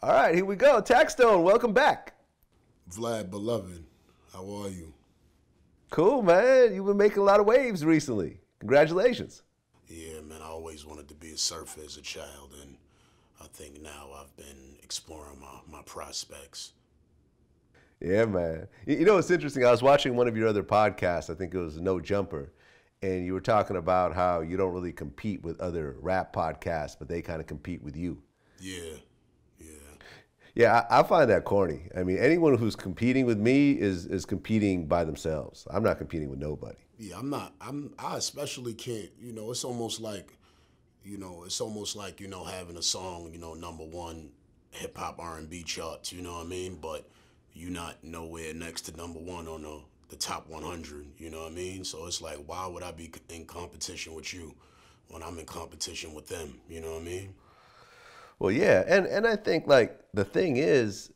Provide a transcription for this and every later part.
All right, here we go. Taxstone, welcome back. Vlad, beloved, how are you? Cool, man. You've been making a lot of waves recently. Congratulations. Yeah, man, I always wanted to be a surfer as a child, and I think now I've been exploring my, my prospects. Yeah, man. You know, it's interesting. I was watching one of your other podcasts. I think it was No Jumper. And you were talking about how you don't really compete with other rap podcasts, but they kind of compete with you. Yeah, yeah. Yeah, I, I find that corny. I mean, anyone who's competing with me is is competing by themselves. I'm not competing with nobody. Yeah, I'm not. I'm. I especially can't. You know, it's almost like, you know, it's almost like you know having a song, you know, number one hip hop R and B charts. You know what I mean? But you're not nowhere next to number one on the the top 100. You know what I mean? So it's like, why would I be in competition with you when I'm in competition with them? You know what I mean? Well, yeah, and and I think like the thing is,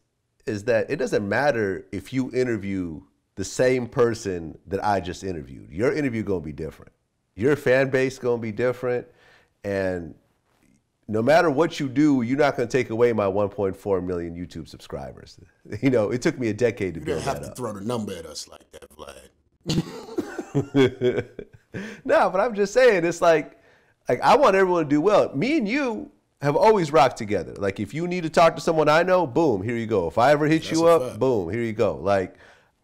is that it doesn't matter if you interview the same person that I just interviewed. Your interview gonna be different. Your fan base gonna be different, and no matter what you do, you're not gonna take away my 1.4 million YouTube subscribers. You know, it took me a decade to You build don't have to throw the number at us like that, Vlad. no, but I'm just saying, it's like, like I want everyone to do well. Me and you have always rocked together. Like if you need to talk to someone I know, boom, here you go. If I ever hit That's you up, fact. boom, here you go. Like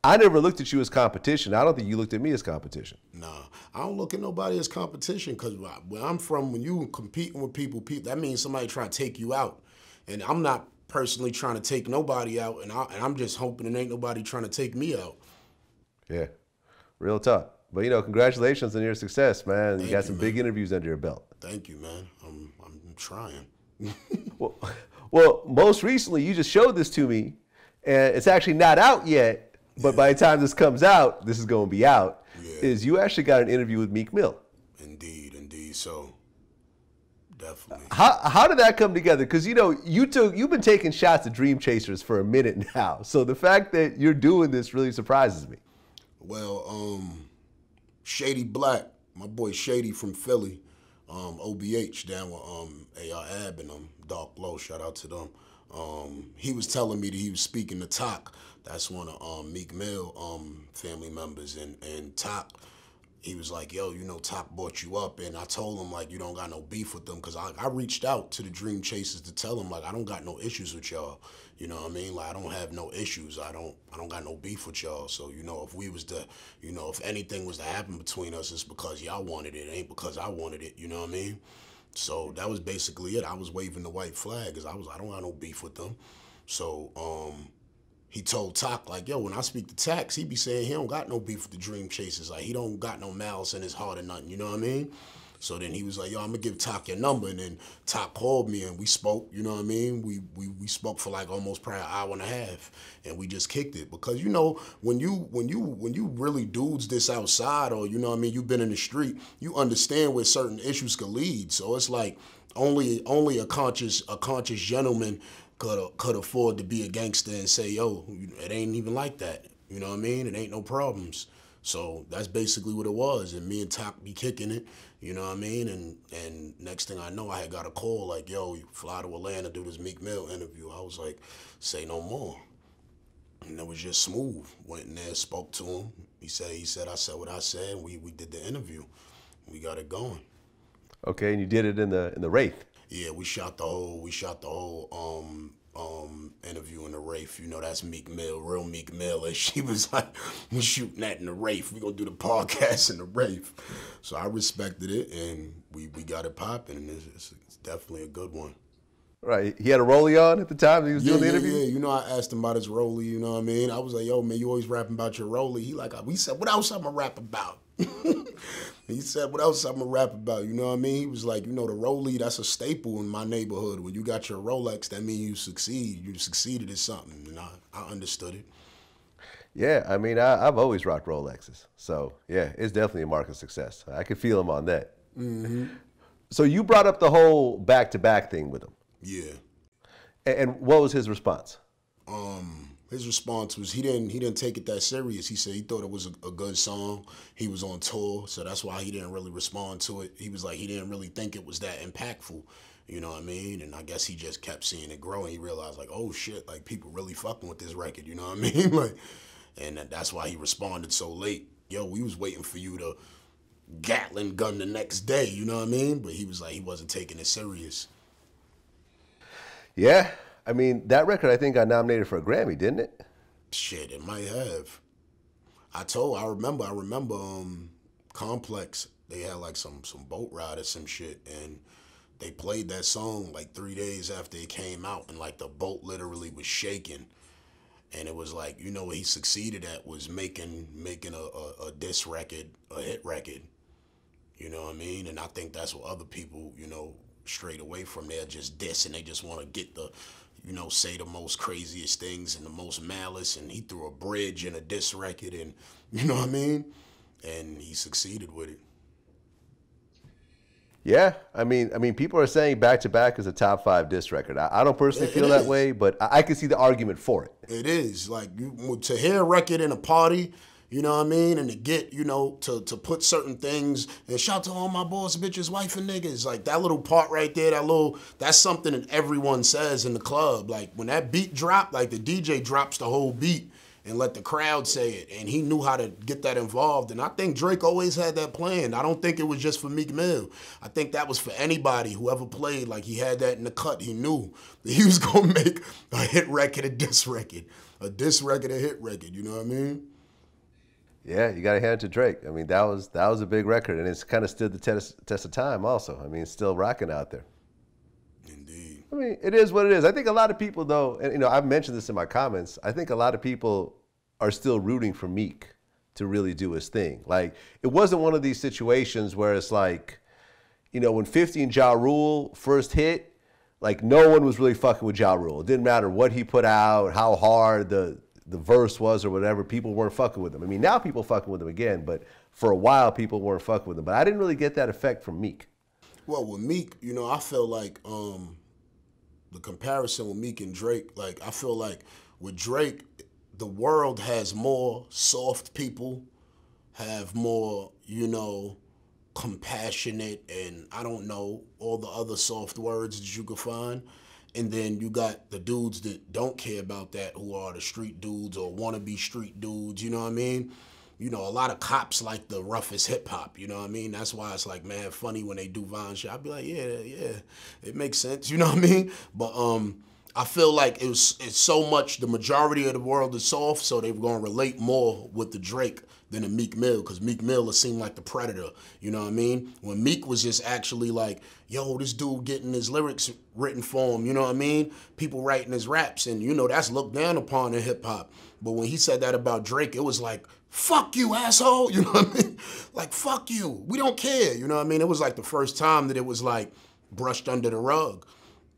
I never looked at you as competition. I don't think you looked at me as competition. Nah, I don't look at nobody as competition because where I'm from, when you competing with people, people that means somebody trying to take you out, and I'm not personally trying to take nobody out, and, I, and I'm just hoping it ain't nobody trying to take me out. Yeah, real talk. But you know, congratulations on your success, man. you got you, some man. big interviews under your belt. Thank you, man. Trying. Well, well, most recently you just showed this to me, and it's actually not out yet. But by the time this comes out, this is going to be out. Yeah. Is you actually got an interview with Meek Mill? Indeed, indeed. So definitely. How how did that come together? Because you know you took you've been taking shots at Dream Chasers for a minute now. So the fact that you're doing this really surprises me. Well, um, Shady Black, my boy Shady from Philly, um, OBH down with um, AR Ab and um, Dark Lo, shout out to them. Um, he was telling me that he was speaking to Tok. That's one of um, Meek Mill um, family members. And, and Tok, he was like, yo, you know, Top brought you up. And I told him, like, you don't got no beef with them. Because I, I reached out to the Dream Chasers to tell them, like, I don't got no issues with y'all. You know what I mean? Like, I don't have no issues. I don't I don't got no beef with y'all. So, you know, if we was to, you know, if anything was to happen between us, it's because y'all wanted it. It ain't because I wanted it. You know what I mean? So that was basically it. I was waving the white flag because I was I don't got no beef with them. So um, he told Tok like, yo, when I speak to Tax, he be saying he don't got no beef with the Dream Chasers. Like he don't got no malice in his heart or nothing. You know what I mean? So then he was like, yo, I'm gonna give Tok your number, and then Tok called me and we spoke. You know what I mean? We we we spoke for like almost probably an hour and a half, and we just kicked it because you know when you when you when you really dudes this outside or you know what I mean, you've been in the street, you understand where certain issues can lead. So it's like only only a conscious a conscious gentleman could could afford to be a gangster and say, yo, it ain't even like that. You know what I mean? It ain't no problems. So that's basically what it was. And me and Top be kicking it, you know what I mean? And and next thing I know, I had got a call like, yo, you fly to Atlanta, do this Meek Mill interview. I was like, say no more. And it was just smooth. Went in there, spoke to him. He said, he said, I said what I said. We we did the interview. We got it going. Okay, and you did it in the in the Wraith. Yeah, we shot the whole we shot the whole um um interview in the Wraith. You know that's Meek Mill, real Meek Mill. And she was like, We shooting that in the Wraith. We gonna do the podcast in the Wraith. So I respected it and we, we got it popping and it's, it's, it's definitely a good one. Right. He had a rollie on at the time he was Yeah, doing the interview. yeah. You know, I asked him about his Rolly, you know what I mean? I was like, yo, man, you always rapping about your Rolly. He like, we said, what else I'm gonna rap about? he said, what else I'm gonna rap about? You know what I mean? He was like, you know, the Rolly, that's a staple in my neighborhood. When you got your Rolex, that means you succeed. You succeeded at something. And I, I understood it. Yeah, I mean, I, I've always rocked Rolexes, so yeah, it's definitely a mark of success. I could feel him on that. Mm-hmm. So you brought up the whole back-to-back thing with him, Yeah. A- and what was his response? um, his response was he didn't he didn't take it that serious. He said he thought it was a, a good song. He was on tour, so that's why he didn't really respond to it. He was like he didn't really think it was that impactful. You know what I mean? And I guess he just kept seeing it grow and he realized like, oh shit, like people really fucking with this record, you know what I mean? like and that's why he responded so late. Yo, we was waiting for you to Gatling gun the next day, you know what I mean? But he was like he wasn't taking it serious. Yeah. I mean, that record I think got nominated for a Grammy, didn't it? Shit, it might have. I told I remember I remember um Complex, they had like some some boat ride or some shit and they played that song like three days after it came out and like the boat literally was shaking and it was like you know what he succeeded at was making making a, a, a diss record a hit record you know what i mean and i think that's what other people you know straight away from there just diss and they just want to get the you know say the most craziest things and the most malice and he threw a bridge and a diss record and you know what i mean and he succeeded with it yeah, I mean, I mean, people are saying back to back is a top five disc record. I, I don't personally it, feel it that is. way, but I, I, can see the argument for it. It is like you, to hear a record in a party, you know what I mean, and to get you know to to put certain things and shout to all my boss, bitches, wife, and niggas. Like that little part right there, that little that's something that everyone says in the club. Like when that beat drop, like the DJ drops the whole beat and let the crowd say it. And he knew how to get that involved. And I think Drake always had that plan. I don't think it was just for Meek Mill. I think that was for anybody who ever played. Like he had that in the cut. He knew that he was gonna make a hit record, a diss record, a diss record, a hit record. You know what I mean? Yeah, you got to hand it to Drake. I mean, that was that was a big record, and it's kind of stood the test test of time. Also, I mean, it's still rocking out there. Indeed. I mean, it is what it is. I think a lot of people, though, and you know, I've mentioned this in my comments. I think a lot of people are still rooting for Meek to really do his thing. Like it wasn't one of these situations where it's like, you know, when 50 and Ja Rule first hit, like no one was really fucking with Ja Rule. It didn't matter what he put out, how hard the the verse was or whatever, people weren't fucking with him. I mean, now people fucking with him again, but for a while people weren't fucking with him. But I didn't really get that effect from Meek. Well, with Meek, you know, I feel like um the comparison with Meek and Drake, like I feel like with Drake, the world has more soft people, have more, you know, compassionate and I don't know, all the other soft words that you could find. And then you got the dudes that don't care about that, who are the street dudes or want to be street dudes, you know what I mean? You know, a lot of cops like the roughest hip hop, you know what I mean? That's why it's like, man, funny when they do violent shit. I'd be like, yeah, yeah, it makes sense, you know what I mean? But um, I feel like it was it's so much the majority of the world is soft, so they were gonna relate more with the Drake than a Meek Mill, because Meek Mill seemed like the predator. You know what I mean? When Meek was just actually like, yo, this dude getting his lyrics written for him, you know what I mean? People writing his raps, and you know that's looked down upon in hip hop. But when he said that about Drake, it was like, fuck you, asshole. You know what I mean? Like, fuck you. We don't care. You know what I mean? It was like the first time that it was like brushed under the rug.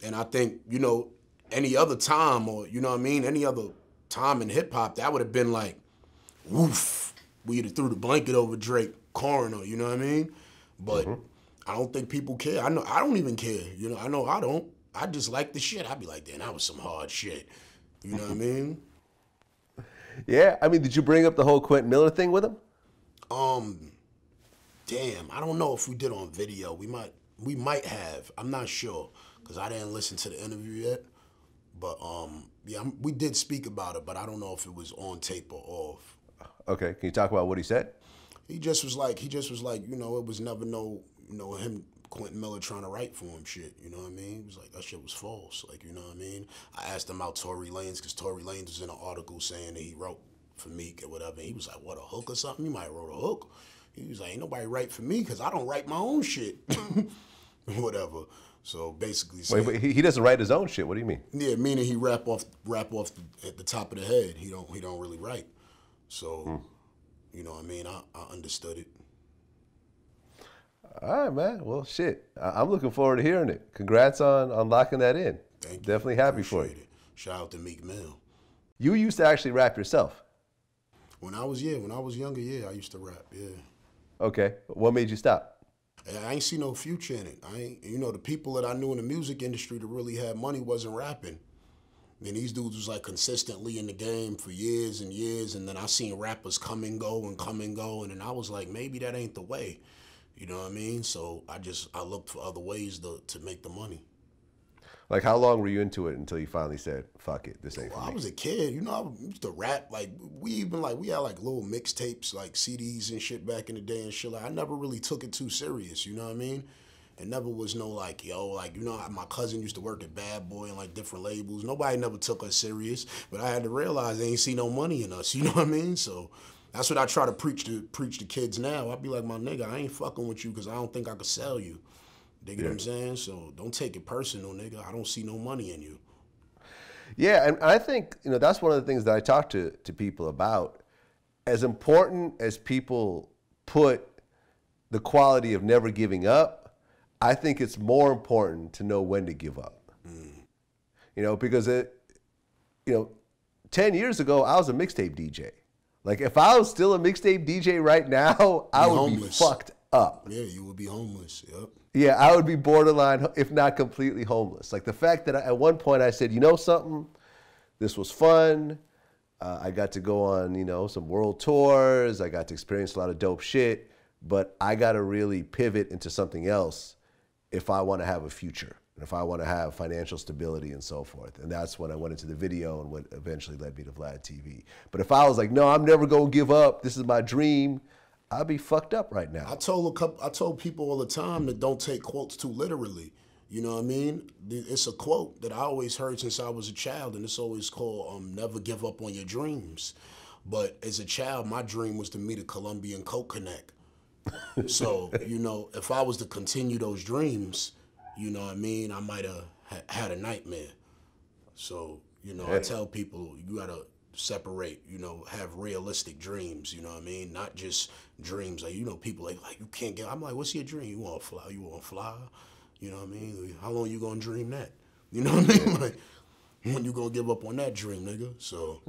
And I think, you know, any other time or you know what I mean, any other time in hip hop, that would have been like, woof. We'd have threw the blanket over Drake coroner, you know what I mean? But mm-hmm. I don't think people care. I know I don't even care. You know, I know I don't. I just like the shit. I'd be like, damn, that was some hard shit. You know what I mean? Yeah, I mean, did you bring up the whole Quentin Miller thing with him? Um, damn, I don't know if we did on video. We might, we might have. I'm not sure because I didn't listen to the interview yet. But um, yeah, we did speak about it, but I don't know if it was on tape or off. Okay, can you talk about what he said? He just was like, he just was like, you know, it was never no, you know, him Quentin Miller trying to write for him shit. You know what I mean? He was like, that shit was false. Like, you know what I mean? I asked him about Tory Lanez because Tory Lanez was in an article saying that he wrote for Meek or whatever. And he was like, what, a hook or something? You might have wrote a hook. He was like, ain't nobody write for me because I don't write my own shit. whatever. So basically, saying, wait, wait, he doesn't write his own shit. What do you mean? Yeah, meaning he rap off rap off the, at the top of the head. He don't he don't really write. So, you know, what I mean, I, I understood it. All right, man. Well, shit. I, am looking forward to hearing it. Congrats on on locking that in. Thank you. Definitely happy Appreciate for you. It. Shout out to Meek Mill. You used to actually rap yourself. When I was yeah, when I was younger, yeah, I used to rap. Yeah. Okay. What made you stop? I ain't see no future in it. I ain't, you know, the people that I knew in the music industry that really had money wasn't rapping. And these dudes was like consistently in the game for years and years. And then I seen rappers come and go and come and go. And then I was like, maybe that ain't the way. You know what I mean? So I just, I looked for other ways to, to make the money. Like, how long were you into it until you finally said, "Fuck it, this ain't for Well, I was a kid, you know. I used to rap like we even like we had like little mixtapes, like CDs and shit back in the day and shit. Like I never really took it too serious, you know what I mean? It never was no like yo, like you know, my cousin used to work at Bad Boy and like different labels. Nobody never took us serious, but I had to realize they ain't see no money in us. You know what I mean? So that's what I try to preach to preach to kids now. I be like, my nigga, I ain't fucking with you because I don't think I could sell you. Dig what I'm saying? So don't take it personal, nigga. I don't see no money in you. Yeah, and I think you know that's one of the things that I talk to to people about. As important as people put the quality of never giving up, I think it's more important to know when to give up. You know, because it, you know, ten years ago I was a mixtape DJ. Like if I was still a mixtape DJ right now, I Be would be fucked up. Yeah, you would be homeless. Yep. Yeah, I would be borderline, if not completely homeless. Like the fact that I, at one point I said, you know something, this was fun. Uh, I got to go on, you know, some world tours. I got to experience a lot of dope shit. But I got to really pivot into something else if I want to have a future and if I want to have financial stability and so forth. And that's when I went into the video and what eventually led me to Vlad TV. But if I was like, no, I'm never going to give up. This is my dream. I'd be fucked up right now. I told a couple, I told people all the time that don't take quotes too literally. You know what I mean? It's a quote that I always heard since I was a child, and it's always called um, "Never give up on your dreams." But as a child, my dream was to meet a Colombian Coke Connect. So you know, if I was to continue those dreams, you know what I mean, I might have ha- had a nightmare. So you know, I tell people you gotta separate. You know, have realistic dreams. You know what I mean? Not just dreams. Like you know, people like like you can't get. I'm like, what's your dream? You want to fly? You want to fly? You know what I mean? How long you gonna dream that? You know what I mean? Like when you gonna give up on that dream, nigga? So.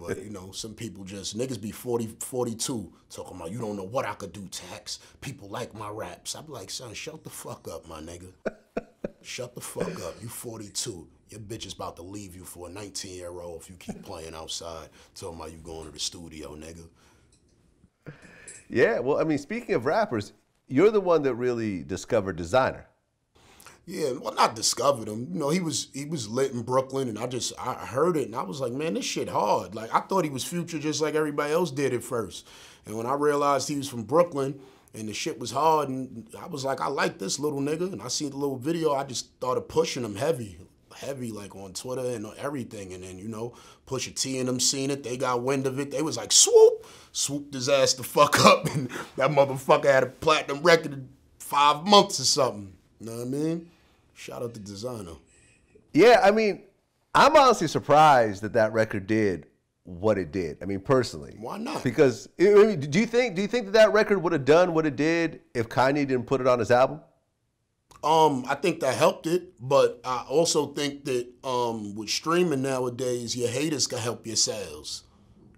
But you know, some people just niggas be 40, 42 talking about you don't know what I could do, tax. People like my raps. I'm like, son, shut the fuck up, my nigga. Shut the fuck up. You 42. Your bitch is about to leave you for a 19 year old if you keep playing outside. Talking about you going to the studio, nigga. Yeah, well, I mean, speaking of rappers, you're the one that really discovered Desiigner. Yeah, well, not discovered him. You know, he was he was lit in Brooklyn, and I just I heard it, and I was like, man, this shit hard. Like I thought he was Future, just like everybody else did at first. And when I realized he was from Brooklyn, and the shit was hard, and I was like, I like this little nigga. And I seen the little video, I just started pushing him heavy, heavy, like on Twitter and everything. And then you know, Pusha T and them seen it, they got wind of it. They was like, swoop, swooped his ass the fuck up, and that motherfucker had a platinum record in five months or something. You know what I mean? Shout out to Desiigner. Yeah, I mean, I'm honestly surprised that that record did what it did. I mean, personally, Why not? Because do you think do you think that that record would have done what it did if Kanye didn't put it on his album? Um, I think that helped it, but I also think that um, with streaming nowadays, your haters can help your sales.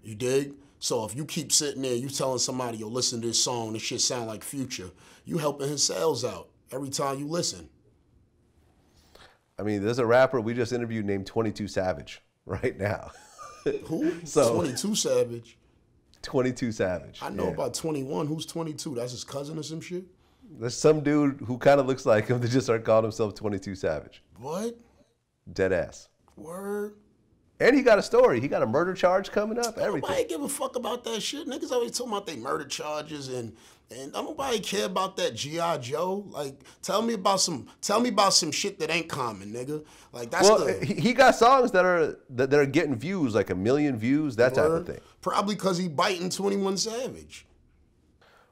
You dig? So if you keep sitting there, you telling somebody, "Yo, listen to this song. This shit sound like Future." You helping his sales out every time you listen. I mean, there's a rapper we just interviewed named 22 Savage right now. Who? So- 22 Savage. 22 Savage. I know yeah. about 21. Who's 22? That's his cousin or some shit? There's some dude who kind of looks like him that just started calling himself 22 Savage. What? Dead ass. Word? And he got a story. He got a murder charge coming up. Everything. Nobody give a fuck about that shit. Niggas always talking about they murder charges and and don't nobody care about that GI Joe. Like, tell me about some tell me about some shit that ain't common, nigga. Like that's Well, the he, he got songs that are that, that are getting views, like a million views, that type of thing. Probably cause he biting 21 Savage.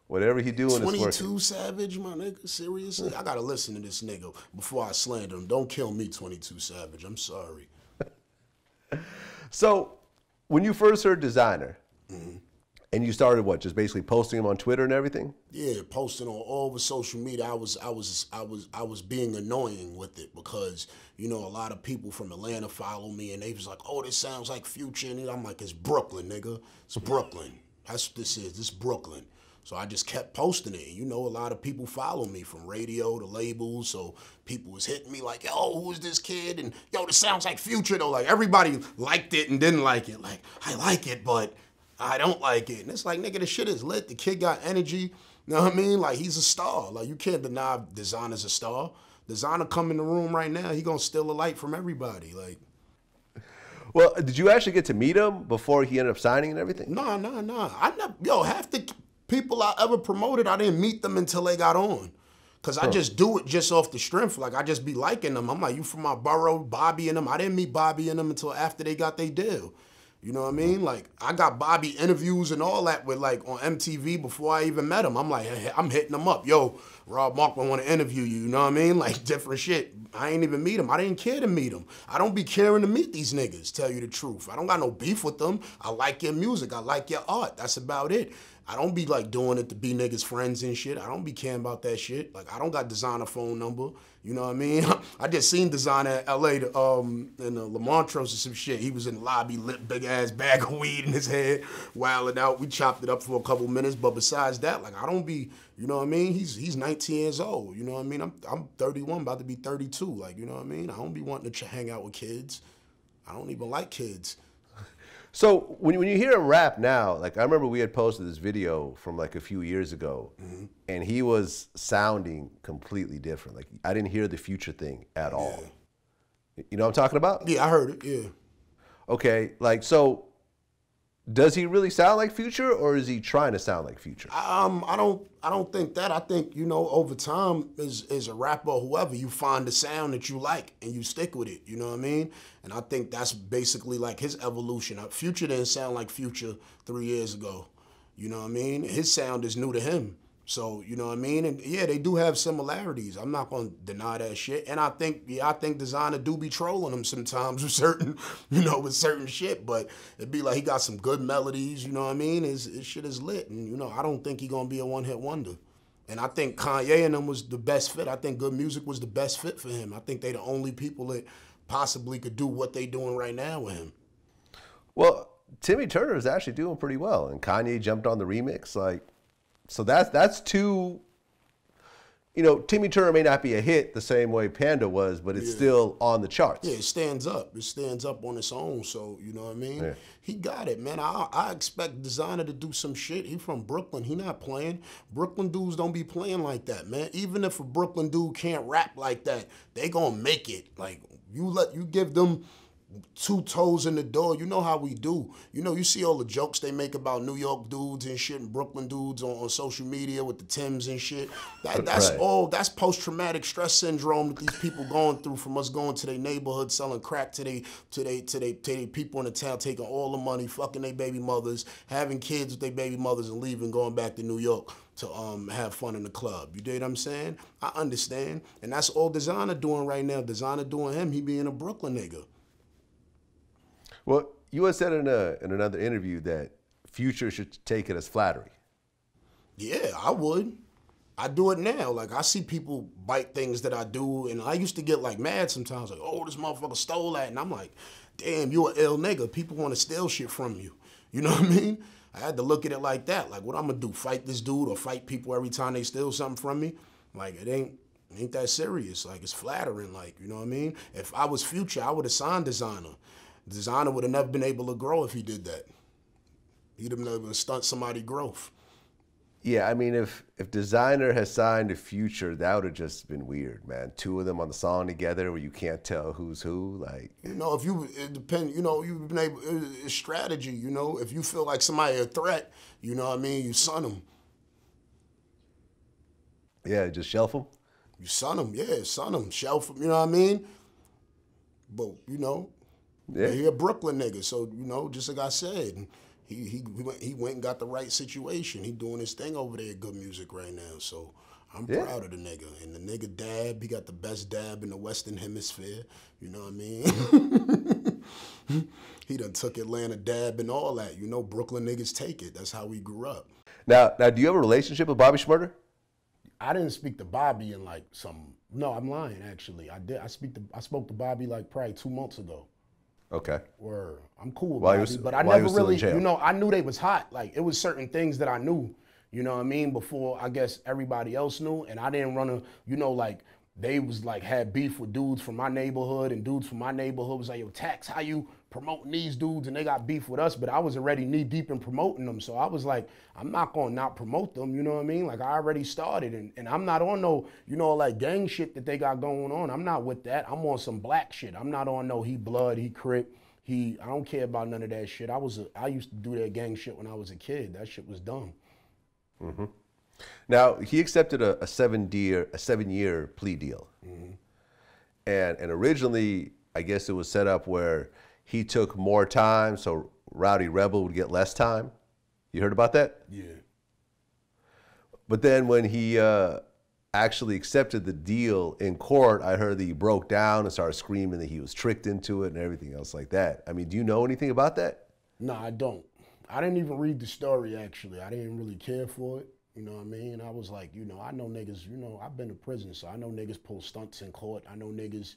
Whatever he doing working. 22 Savage, my nigga. Seriously? I gotta listen to this nigga before I slander him. Don't kill me, 22 Savage. I'm sorry. So, when you first heard Desiigner, Mm-hmm. and you started what, just basically posting him on Twitter and everything? Yeah, posting on all the social media. I was I was I was I was being annoying with it because you know a lot of people from Atlanta follow me and they was like, "Oh, this sounds like Future," and I'm like, "It's Brooklyn, nigga. It's Brooklyn. That's what this is. This is Brooklyn." So I just kept posting it. You know, a lot of people follow me from radio to labels. So people was hitting me like, "Yo, who is this kid?" And yo, this sounds like Future though. Like everybody liked it and didn't like it. Like I like it, but I don't like it. And it's like, nigga, the shit is lit. The kid got energy. You know what I mean? Like he's a star. Like you can't deny Desiigner's a star. Desiigner come in the room right now, he gonna steal a light from everybody. Like, Well, did you actually get to meet him before he ended up signing and everything? nah, nah, nah. I never, yo, half the people I ever promoted, I didn't meet them until they got on. Cause I just do it just off the strength. Like I just be liking them. I'm like, you from my borough, Bobby and them. I didn't meet Bobby and them until after they got their deal. You know what I mean? Mm-hmm. Like I got Bobby interviews and all that with like on MTV before I even met him. I'm like, I'm hitting them up. Yo, Rob Markman want to interview you. You know what I mean? Like different shit. I ain't even meet him. I didn't care to meet him. I don't be caring to meet these niggas. Tell you the truth. I don't got no beef with them. I like your music. I like your art. That's about it. I don't be like doing it to be niggas friends and shit. I don't be caring about that shit. Like I don't got Desiigner phone number. You know what I mean? I just seen Desiigner at LA to, um in the Lamontros or some shit. He was in the lobby, lit big ass bag of weed in his head, wilding out. We chopped it up for a couple minutes, but besides that, like I don't be, you know what I mean? He's he's 19 years old. You know what I mean? I'm I'm 31, about to be 32. Like you know what I mean? I don't be wanting to hang out with kids. I don't even like kids. So when, when you hear him rap now, like I remember we had posted this video from like a few years ago, Mm-hmm. and he was sounding completely different. Like I didn't hear the future thing at all. You know what I'm talking about? Yeah, I heard it. Yeah. Okay, like so, does he really sound like Future, or is he trying to sound like Future? Um, I don't I don't think that. I think, you know, over time as as a rapper whoever, you find the sound that you like and you stick with it. You know what I mean? And I think that's basically like his evolution. Uh, Future didn't sound like Future three years ago. You know what I mean? His sound is new to him. So, you know what I mean? And yeah, they do have similarities. I'm not gonna deny that shit. And I think, yeah, I think Desiigner do be trolling him sometimes with certain, you know, with certain shit. But it'd be like he got some good melodies, you know what I mean? His, his shit is lit. And, you know, I don't think he gonna be a one hit wonder. And I think Kanye and them was the best fit. I think G.O.O.D. Music was the best fit for him. I think they the only people that possibly could do what they doing right now with him. Well, Timmy Turner is actually doing pretty well, and Kanye jumped on the remix. Like, so that's that's two. You know, Timmy Turner may not be a hit the same way Panda was, but it's still on the charts. Yeah, it stands up. It stands up on its own. So you know what I mean. Yeah. He got it, man. I I expect Desiigner to do some shit. He from Brooklyn. He not playing. Brooklyn dudes don't be playing like that, man. Even if a Brooklyn dude can't rap like that, they gonna make it. Like you let you give them two toes in the door. You know how we do. You know, you see all the jokes they make about New York dudes and shit and Brooklyn dudes on, on social media with the Tims and shit. That, that's Right. all, that's post-traumatic stress syndrome that these people going through from us going to their neighborhood, selling crack to they to they to they to they people in the town, taking all the money, fucking their baby mothers, having kids with their baby mothers and leaving, going back to New York to um have fun in the club. You dig what I'm saying? I understand. And that's all Desiigner doing right now. Desiigner doing him, he being a Brooklyn nigga. Well, you had said in a in another interview that Future should take it as flattery. Yeah, I would. I do it now. Like I see people bite things that I do, and I used to get like mad sometimes, like, "Oh, this motherfucker stole that," and I'm like, "Damn, you an ill nigga. People want to steal shit from you." You know what I mean? I had to look at it like that. Like, what I'm gonna do? Fight this dude or fight people every time they steal something from me? Like, it ain't ain't that serious. Like, it's flattering. Like, you know what I mean? If I was Future, I would have signed Desiigner. Desiigner would have never been able to grow if he did that. He'd have never stunt somebody growth. Yeah, I mean, if if Desiigner has signed a Future, that would have just been weird, man. Two of them on the song together, where you can't tell who's who. Like, You know, if you it depend, you know, you've been able it's strategy. You know, if you feel like somebody a threat, you know what I mean. You son them, yeah, just shelf them. you son them, yeah, son them, shelf them. You know what I mean? But you know, Yeah. he a Brooklyn nigga, so you know, just like I said, he he he went, he went and got the right situation. He doing his thing over there, G.O.O.D. Music right now. So I'm Yeah. proud of the nigga. And the nigga dab, he got the best dab in the Western Hemisphere. You know what I mean? he done took Atlanta dab and all that. You know, Brooklyn niggas take it. That's how we grew up. Now, now, do you have a relationship with Bobby Shmurda? I didn't speak to Bobby in like some. No, I'm lying. Actually, I did. I speak to. I spoke to Bobby like probably two months ago. Okay. Word. I'm cool with While Bobby, was- but I never was still in really, you know, I knew they was hot. Like it was certain things that I knew, you know what I mean, before I guess everybody else knew, and I didn't run to, you know, like they was like had beef with dudes from my neighborhood and dudes from my neighborhood was like, yo, Tax, how you promoting these dudes? And they got beef with us, but I was already knee deep in promoting them. So I was like, I'm not gonna not promote them, you know what I mean? Like I already started and, and I'm not on no, you know, like gang shit that they got going on. I'm not with that. I'm on some black shit. I'm not on no he blood, he crip. He, I don't care about none of that shit. I was, a, I used to do that gang shit when I was a kid. That shit was dumb. Mm-hmm. Now he accepted a, a seven year a seven year plea deal, mm-hmm. and and originally I guess it was set up where he took more time, so Rowdy Rebel would get less time. You heard about that? Yeah. But then when he uh, actually accepted the deal in court, I heard that he broke down and started screaming that he was tricked into it and everything else like that. I mean, do you know anything about that? No, I don't. I didn't even read the story actually. I didn't really care for it. You know what I mean? I was like, you know, I know niggas, you know, I've been to prison, so I know niggas pull stunts in court. I know niggas,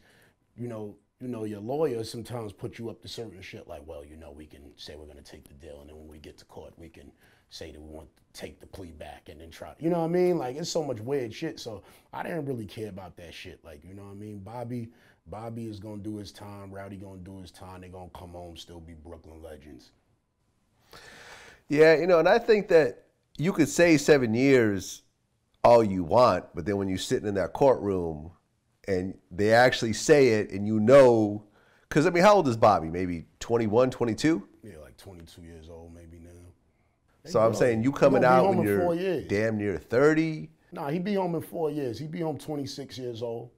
you know, you know, your lawyer sometimes put you up to certain shit like, well, you know, we can say we're gonna take the deal, and then when we get to court, we can say that we want to take the plea back and then try. You know what I mean? Like it's so much weird shit. So I didn't really care about that shit. Like you know what I mean? Bobby, Bobby is gonna do his time. Rowdy gonna do his time. They're gonna come home, still be Brooklyn legends. Yeah, you know, and I think that you could say seven years all you want, but then when you're sitting in that courtroom and they actually say it and you know, because I mean, how old is Bobby? Maybe 21, 22? Yeah, like 22 years old, maybe now. so I'm saying you coming out when you're damn near 30. Nah, he'd be home in four years. He'd be home 26 years old.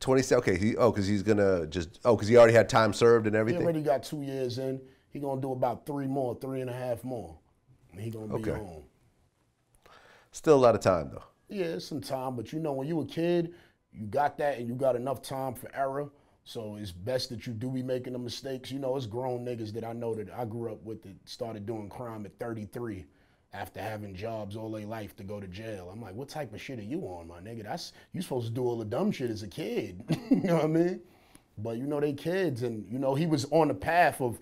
26. Okay. He, oh, because he's gonna just. Oh, because he already had time served and everything. He already got two years in. He gonna do about three more, three and a half more. And he gonna be okay. home. Still a lot of time though. Yeah, some time, but you know, when you a kid, you got that and you got enough time for error. So it's best that you do be making the mistakes. You know, it's grown niggas that I know that I grew up with that started doing crime at 33 after having jobs all their life to go to jail. I'm like, what type of shit are you on, my nigga? That's you supposed to do all the dumb shit as a kid. you know what I mean? But you know, they kids and you know, he was on the path of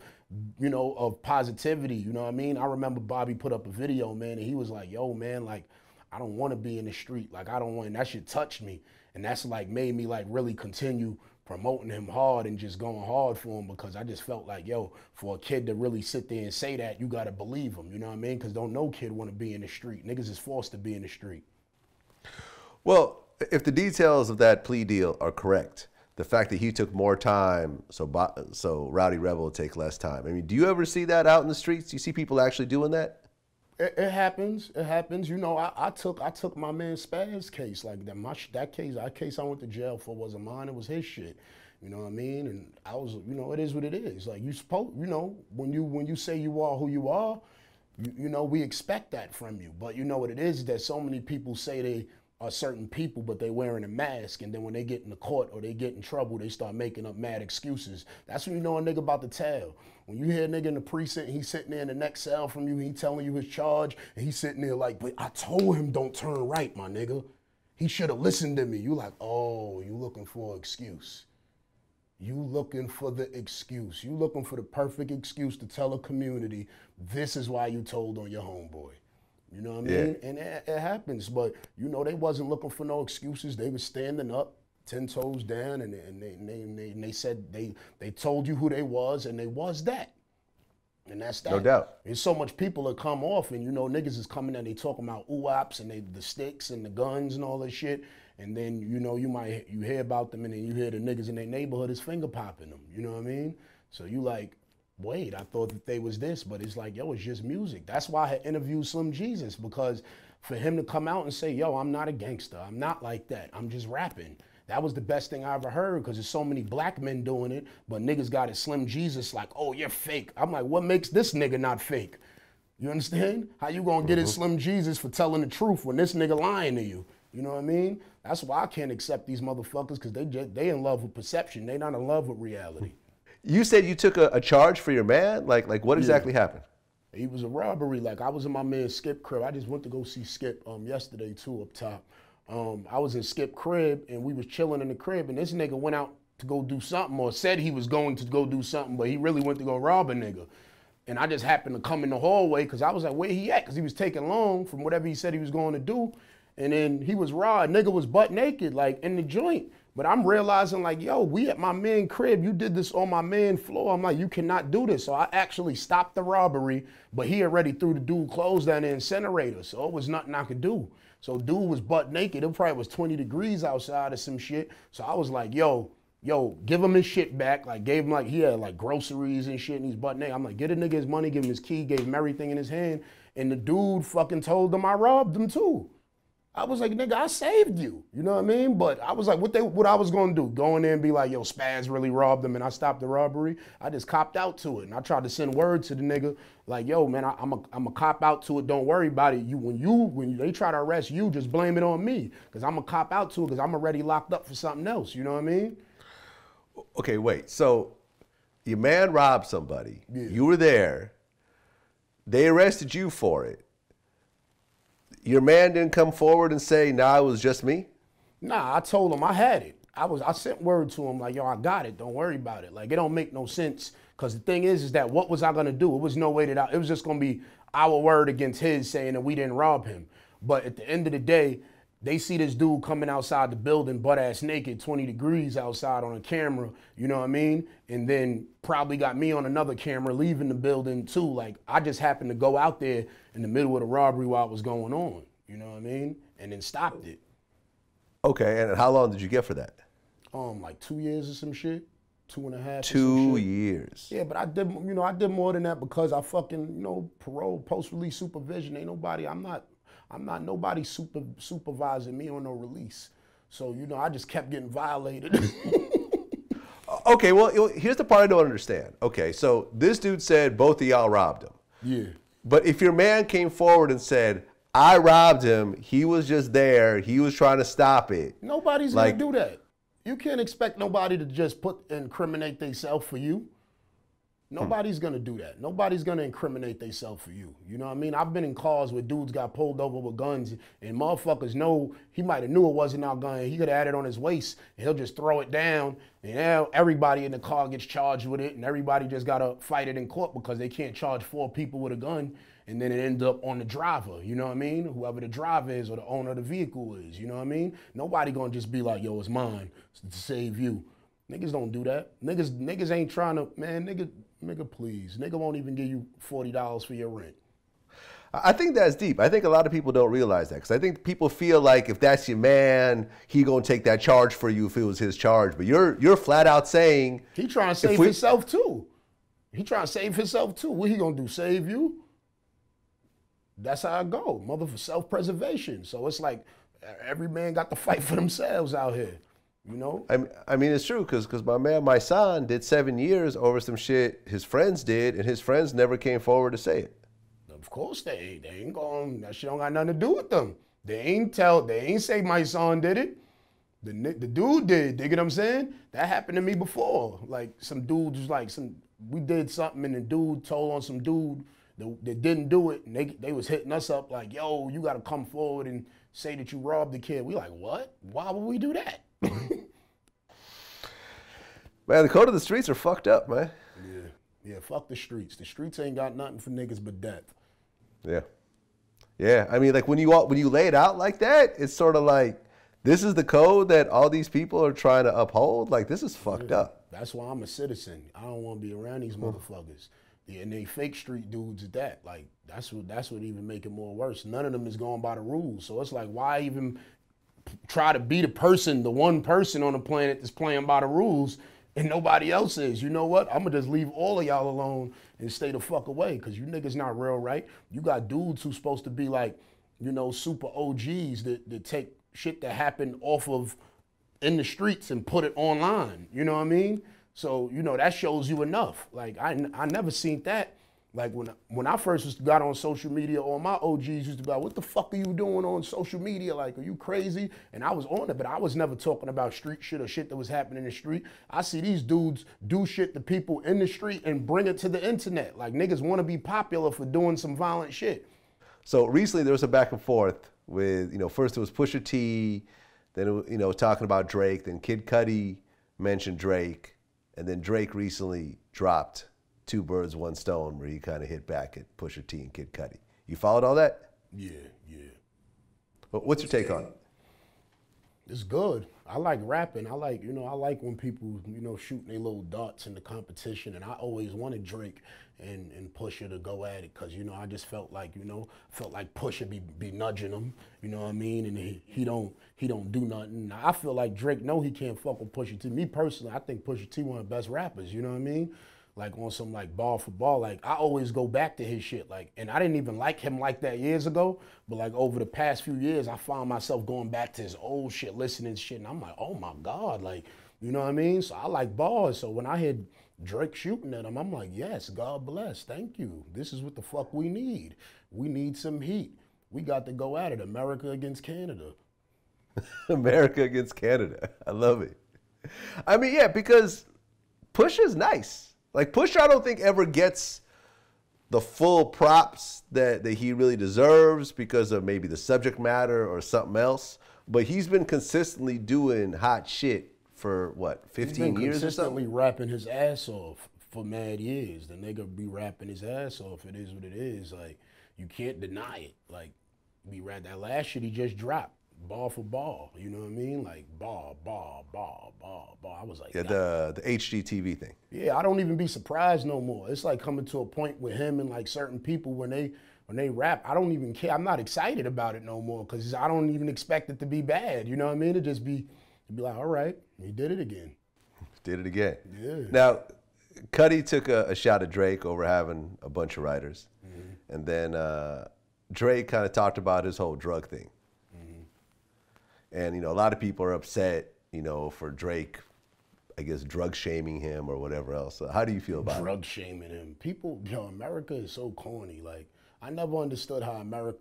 you know, of positivity. You know what I mean? I remember Bobby put up a video, man, and he was like, yo, man, like, I don't want to be in the street. Like, I don't want, that shit touched me. And that's like made me like really continue promoting him hard and just going hard for him because I just felt like, yo, for a kid to really sit there and say that, you got to believe him. You know what I mean? Because don't no kid want to be in the street. Niggas is forced to be in the street. Well, if the details of that plea deal are correct, the fact that he took more time, so so Rowdy Rebel will take less time. I mean, do you ever see that out in the streets? Do you see people actually doing that? It, it happens. It happens. You know, I, I, took I took my man Spaz case like that. My that case, that case I went to jail for wasn't mine. It was his shit. You know what I mean? And I was, you know, it is what it is. Like you supposed, you know, when you when you say you are who you are, you, you know, we expect that from you. But you know what it is that so many people say they are certain people, but they wearing a mask, and then when they get in the court or they get in trouble, they start making up mad excuses. That's when you know a nigga about to tell. When you hear a nigga in the precinct, he's sitting there in the next cell from you, he telling you his charge, and he's sitting there like, but I told him don't turn right, my nigga. He should have listened to me. You like, oh, you looking for an excuse. You looking for the excuse. You looking for the perfect excuse to tell a community, this is why you told on your homeboy. You know what I mean? Yeah. And it, it, happens, but you know they wasn't looking for no excuses. They was standing up, ten toes down, and, and they, and they, and they, and they said they they told you who they was, and they was that. And that's that. No doubt. There's so much people that come off, and you know niggas is coming and they talking about oops and they the sticks and the guns and all this shit. And then you know you might you hear about them, and then you hear the niggas in their neighborhood is finger popping them. You know what I mean? So you like, wait, I thought that they was this, but it's like, yo, it's just music. That's why I interviewed Slim Jesus because for him to come out and say, yo, I'm not a gangster. I'm not like that. I'm just rapping. That was the best thing I ever heard because there's so many black men doing it, but niggas got it Slim Jesus like, oh, you're fake. I'm like, what makes this nigga not fake? You understand? How you gonna get mm-hmm. it Slim Jesus for telling the truth when this nigga lying to you? You know what I mean? That's why I can't accept these motherfuckers because they just, they in love with perception. They not in love with reality. You said you took a, a charge for your man. Like, like what exactly yeah. happened? He was a robbery. Like I was in my man Skip crib. I just went to go see Skip um, yesterday too up top. Um, I was in Skip crib and we was chilling in the crib and this nigga went out to go do something or said he was going to go do something, but he really went to go rob a nigga. And I just happened to come in the hallway because I was like, where he at? Because he was taking long from whatever he said he was going to do. And then he was raw. Nigga was butt naked, like in the joint. But I'm realizing, like, yo, we at my man crib. You did this on my man floor. I'm like, you cannot do this. So I actually stopped the robbery, but he already threw the dude clothes down the incinerator. So it was nothing I could do. So dude was butt naked. It probably was 20 degrees outside or some shit. So I was like, yo, yo, give him his shit back. Like gave him like he had like groceries and shit and he's butt naked. I'm like, get a nigga his money, give him his key, gave him everything in his hand. And the dude fucking told him I robbed him too. I was like, nigga, I saved you. You know what I mean? But I was like, what they what I was gonna do? Go in there and be like, yo, Spaz really robbed them and I stopped the robbery. I just copped out to it. And I tried to send word to the nigga, like, yo, man, I, am a I'm a cop out to it. Don't worry about it. You when you when they try to arrest you, just blame it on me. Cause I'm a cop out to it because I'm already locked up for something else. You know what I mean? Okay, wait. So your man robbed somebody. Yeah. You were there. They arrested you for it your man didn't come forward and say, "Nah, it was just me." Nah, I told him I had it. I was I sent word to him like, "Yo, I got it. Don't worry about it." Like it don't make no sense because the thing is, is that what was I gonna do? It was no way that I. It was just gonna be our word against his, saying that we didn't rob him. But at the end of the day, they see this dude coming outside the building butt ass naked 20 degrees outside on a camera you know what i mean? And then probably got me on another camera leaving the building too. Like i just happened to go out there in the middle of the robbery while it was going on you know what i mean? And then stopped it. Okay and how long did you get for that? Um like two years or some shit? Two and a half two years. Yeah but i did you know i did more than that because i fucking you know parole post release supervision. Ain't nobody i'm not I'm not nobody super supervising me on no release. So you know, I just kept getting violated. okay, well, here's the part I don't understand. Okay, so this dude said both of y'all robbed him. Yeah. But if your man came forward and said, I robbed him, he was just there, he was trying to stop it. Nobody's like, gonna do that. You can't expect nobody to just put incriminate themselves for you. Hmm. Nobody's gonna do that. Nobody's gonna incriminate themselves for you. You know what I mean? I've been in cars where dudes got pulled over with guns and motherfuckers know he might have knew it wasn't our gun. He could have had it on his waist and he'll just throw it down. And now everybody in the car gets charged with it and everybody just gotta fight it in court because they can't charge four people with a gun and then it ends up on the driver, you know what I mean? Whoever the driver is or the owner of the vehicle is, you know what I mean? Nobody gonna just be like, yo, it's mine to save you. Niggas don't do that. Niggas, niggas ain't trying to, man, niggas, nigga, please. Nigga won't even give you $40 for your rent. I think that's deep. I think a lot of people don't realize that because I think people feel like if that's your man, he gonna take that charge for you if it was his charge. But you're you're flat out saying he trying to save we, himself too. He trying to save himself too. What he gonna do? Save you? That's how I go, mother for self preservation. So it's like every man got to fight for themselves out here. You know? I, I mean, it's true because because my man, my son, did seven years over some shit his friends did, and his friends never came forward to say it. Of course they ain't. They ain't going. That shit don't got nothing to do with them. They ain't tell. They ain't say my son did it. The the dude did. Get what I'm saying? That happened to me before. Like some dude was like some. We did something, and the dude told on some dude that, that didn't do it, and they they was hitting us up like, "Yo, you got to come forward and say that you robbed the kid." We like, what? Why would we do that? man, the code of the streets are fucked up, man. Yeah. Yeah, fuck the streets. The streets ain't got nothing for niggas but death. Yeah. Yeah. I mean, like when you all, when you lay it out like that, it's sort of like this is the code that all these people are trying to uphold. Like this is fucked yeah. up. That's why I'm a citizen. I don't want to be around these mm-hmm. motherfuckers. Yeah, and they fake street dudes at that. Like that's what that's what even make it more worse. None of them is going by the rules. So it's like why even try to be the person, the one person on the planet that's playing by the rules and nobody else is. You know what? I'm gonna just leave all of y'all alone and stay the fuck away because you niggas not real, right? You got dudes who's supposed to be like, you know, super OGs that, that take shit that happened off of in the streets and put it online. You know what I mean? So, you know, that shows you enough. Like, I, I never seen that like when when I first got on social media, all my OGs used to be like, "What the fuck are you doing on social media? Like, are you crazy?" And I was on it, but I was never talking about street shit or shit that was happening in the street. I see these dudes do shit to people in the street and bring it to the internet. Like niggas want to be popular for doing some violent shit. So recently there was a back and forth with you know first it was Pusha T, then it, you know talking about Drake, then Kid Cudi mentioned Drake, and then Drake recently dropped two birds, one stone, where he kind of hit back at Pusha T and Kid Cudi. You followed all that? Yeah, yeah. What's your take on it? It's good. I like rapping. I like, you know, I like when people, you know, shooting their little darts in the competition. And I always wanted Drake and, and Pusha to go at it because, you know, I just felt like, you know, felt like Pusha be, be nudging him, you know what I mean? And he, he don't he don't do nothing. I feel like Drake know he can't fuck with Pusha T. Me personally, I think Pusha T one of the best rappers, you know what I mean? Like on some like ball for ball. Like I always go back to his shit. Like, and I didn't even like him like that years ago. But like over the past few years, I found myself going back to his old shit, listening to shit, and I'm like, oh my god, like, you know what I mean? So I like bars. So when I hear Drake shooting at him, I'm like, yes, God bless, thank you. This is what the fuck we need. We need some heat. We got to go at it. America against Canada. America against Canada. I love it. I mean, yeah, because Push is nice. Like Pusha, I don't think ever gets the full props that, that he really deserves because of maybe the subject matter or something else. But he's been consistently doing hot shit for what, 15 years or something? Consistently rapping his ass off for mad years. The nigga be rapping his ass off. It is what it is. Like, you can't deny it. Like, we read that last shit he just dropped ball for ball. You know what I mean? Like ball, ball, ball, ball, ball. I was like, yeah, the the HGTV thing. Yeah, I don't even be surprised no more. It's like coming to a point with him and like certain people when they when they rap, I don't even care. I'm not excited about it no more because I don't even expect it to be bad. You know what I mean? It just be be like, all right, he did it again. Did it again. Yeah. Now, Cudi took a, a shot at Drake over having a bunch of writers, mm-hmm. and then uh, Drake kind of talked about his whole drug thing. And you know, a lot of people are upset, you know, for Drake, I guess, drug shaming him or whatever else. So how do you feel about drug it? shaming him? People, yo, America is so corny. Like I never understood how America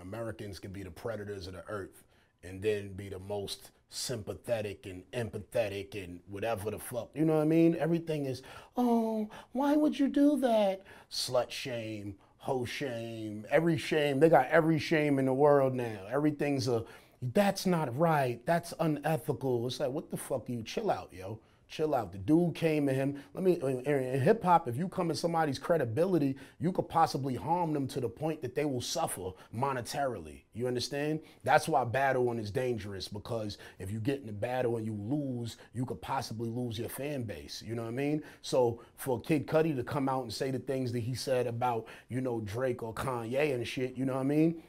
Americans can be the predators of the earth and then be the most sympathetic and empathetic and whatever the fuck. You know what I mean? Everything is, oh, why would you do that? Slut shame, hoe shame, every shame. They got every shame in the world now. Everything's a that's not right. That's unethical. It's like, what the fuck you? Chill out, yo. Chill out. The dude came to him. Let me in hip hop. If you come in somebody's credibility, you could possibly harm them to the point that they will suffer monetarily. You understand? That's why battling is dangerous because if you get in a battle and you lose, you could possibly lose your fan base. You know what I mean? So for Kid Cudi to come out and say the things that he said about you know Drake or Kanye and shit, you know what I mean?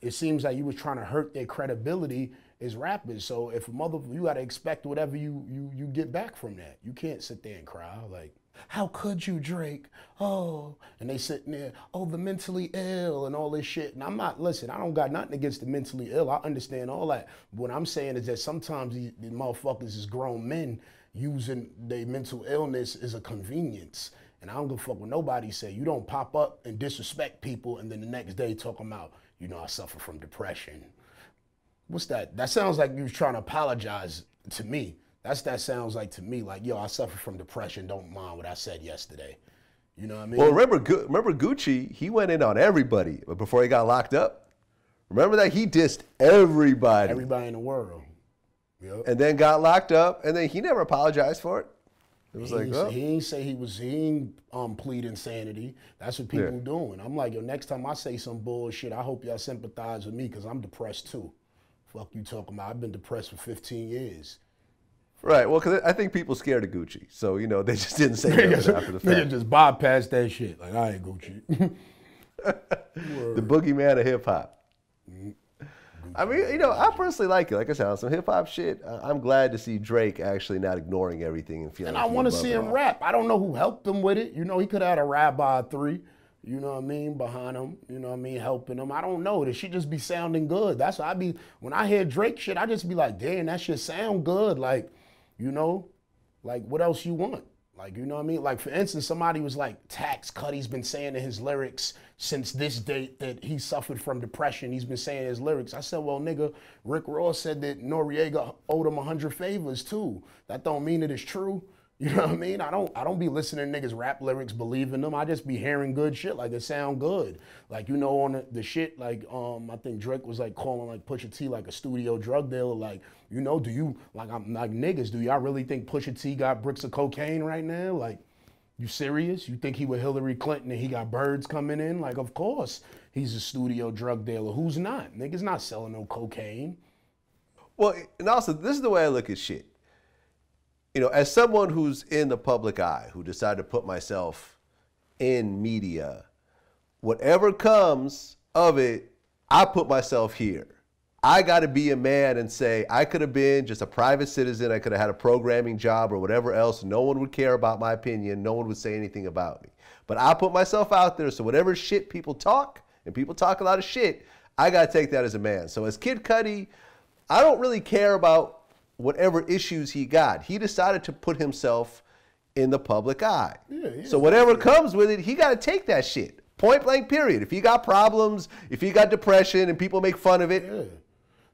It seems like you was trying to hurt their credibility as rappers. So if a mother, you got to expect whatever you you you get back from that. You can't sit there and cry like, how could you, Drake? Oh, and they sitting there, oh, the mentally ill and all this shit. And I'm not listen. I don't got nothing against the mentally ill. I understand all that. What I'm saying is that sometimes these, these motherfuckers is grown men using their mental illness as a convenience. And I don't give a fuck what nobody say. You don't pop up and disrespect people, and then the next day talk them about you know, I suffer from depression. What's that? That sounds like you was trying to apologize to me. That's that sounds like to me like, yo, I suffer from depression. Don't mind what I said yesterday. You know what I mean? Well, remember, remember Gucci? He went in on everybody before he got locked up. Remember that he dissed everybody, everybody in the world. Yep. And then got locked up, and then he never apologized for it. It was he like, oh. he ain't say he was he ain't um, plead insanity. That's what people yeah. doing. I'm like, yo, next time I say some bullshit, I hope y'all sympathize with me because I'm depressed too. Fuck you talking about? I've been depressed for 15 years. Right. Well, because I think people scared of Gucci, so you know they just didn't say that after the fact. They just bypassed that shit. Like I ain't Gucci. the boogeyman of hip hop. Mm-hmm. I mean, you know, I personally like it. Like I said, on some hip hop shit, uh, I'm glad to see Drake actually not ignoring everything and feeling. And I want to see him rap. I don't know who helped him with it. You know, he could have had a rabbi three. You know what I mean? Behind him, you know what I mean? Helping him. I don't know. This shit just be sounding good. That's why I be when I hear Drake shit, I just be like, damn, that shit sound good. Like, you know, like what else you want? Like, you know what I mean? Like, for instance, somebody was like, Tax Cudi's been saying in his lyrics since this date that he suffered from depression. He's been saying his lyrics. I said, well, nigga, Rick Ross said that Noreaga owed him 100 favors too. That don't mean that it's true. You know what I mean? I don't I don't be listening to niggas rap lyrics, believing them. I just be hearing good shit like it sound good. Like you know on the, the shit like um I think Drake was like calling like Pusha T like a studio drug dealer. Like you know do you like I'm like niggas do y'all really think Pusha T got bricks of cocaine right now? Like You serious? You think he with Hillary Clinton and he got birds coming in? Like, of course he's a studio drug dealer. Who's not? Nigga's not selling no cocaine. Well, and also, this is the way I look at shit. You know, as someone who's in the public eye, who decided to put myself in media, whatever comes of it, I put myself here. I got to be a man and say, I could have been just a private citizen. I could have had a programming job or whatever else. No one would care about my opinion. No one would say anything about me. But I put myself out there. So whatever shit people talk, and people talk a lot of shit, I got to take that as a man. So as Kid Cudi, I don't really care about whatever issues he got. He decided to put himself in the public eye. Yeah, yeah, so whatever yeah. comes with it, he got to take that shit. Point blank, period. If he got problems, if he got depression, and people make fun of it,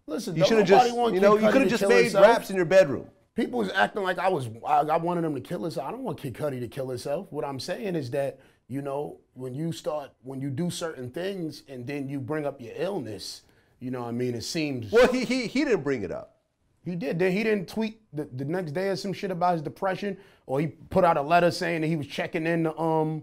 listen, you should have just, you know, you could have just made himself. raps in your bedroom. People was acting like I was, I, I wanted him to kill himself. I don't want Kid Cudi to kill himself. What I'm saying is that, you know, when you start, when you do certain things, and then you bring up your illness, you know, what I mean, it seems. Well, he he he didn't bring it up. He did. Then he didn't tweet the, the next day or some shit about his depression, or he put out a letter saying that he was checking in the um.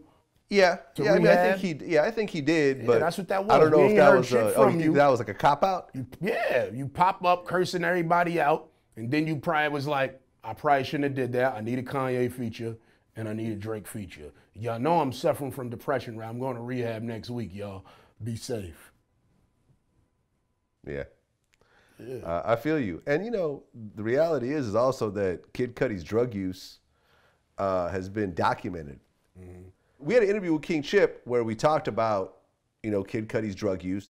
Yeah, yeah. I mean, I think he, yeah, I think he did, yeah, but that's what that was. I don't know if that was, a, oh, you that was like a cop out. You, yeah, you pop up cursing everybody out, and then you probably was like, I probably shouldn't have did that. I need a Kanye feature and I need a Drake feature. Y'all know I'm suffering from depression. Right, I'm going to rehab next week. Y'all be safe. Yeah. Yeah. Uh, I feel you. And you know, the reality is is also that Kid Cudi's drug use uh, has been documented. Mm-hmm. We had an interview with King Chip where we talked about, you know, Kid Cudi's drug use.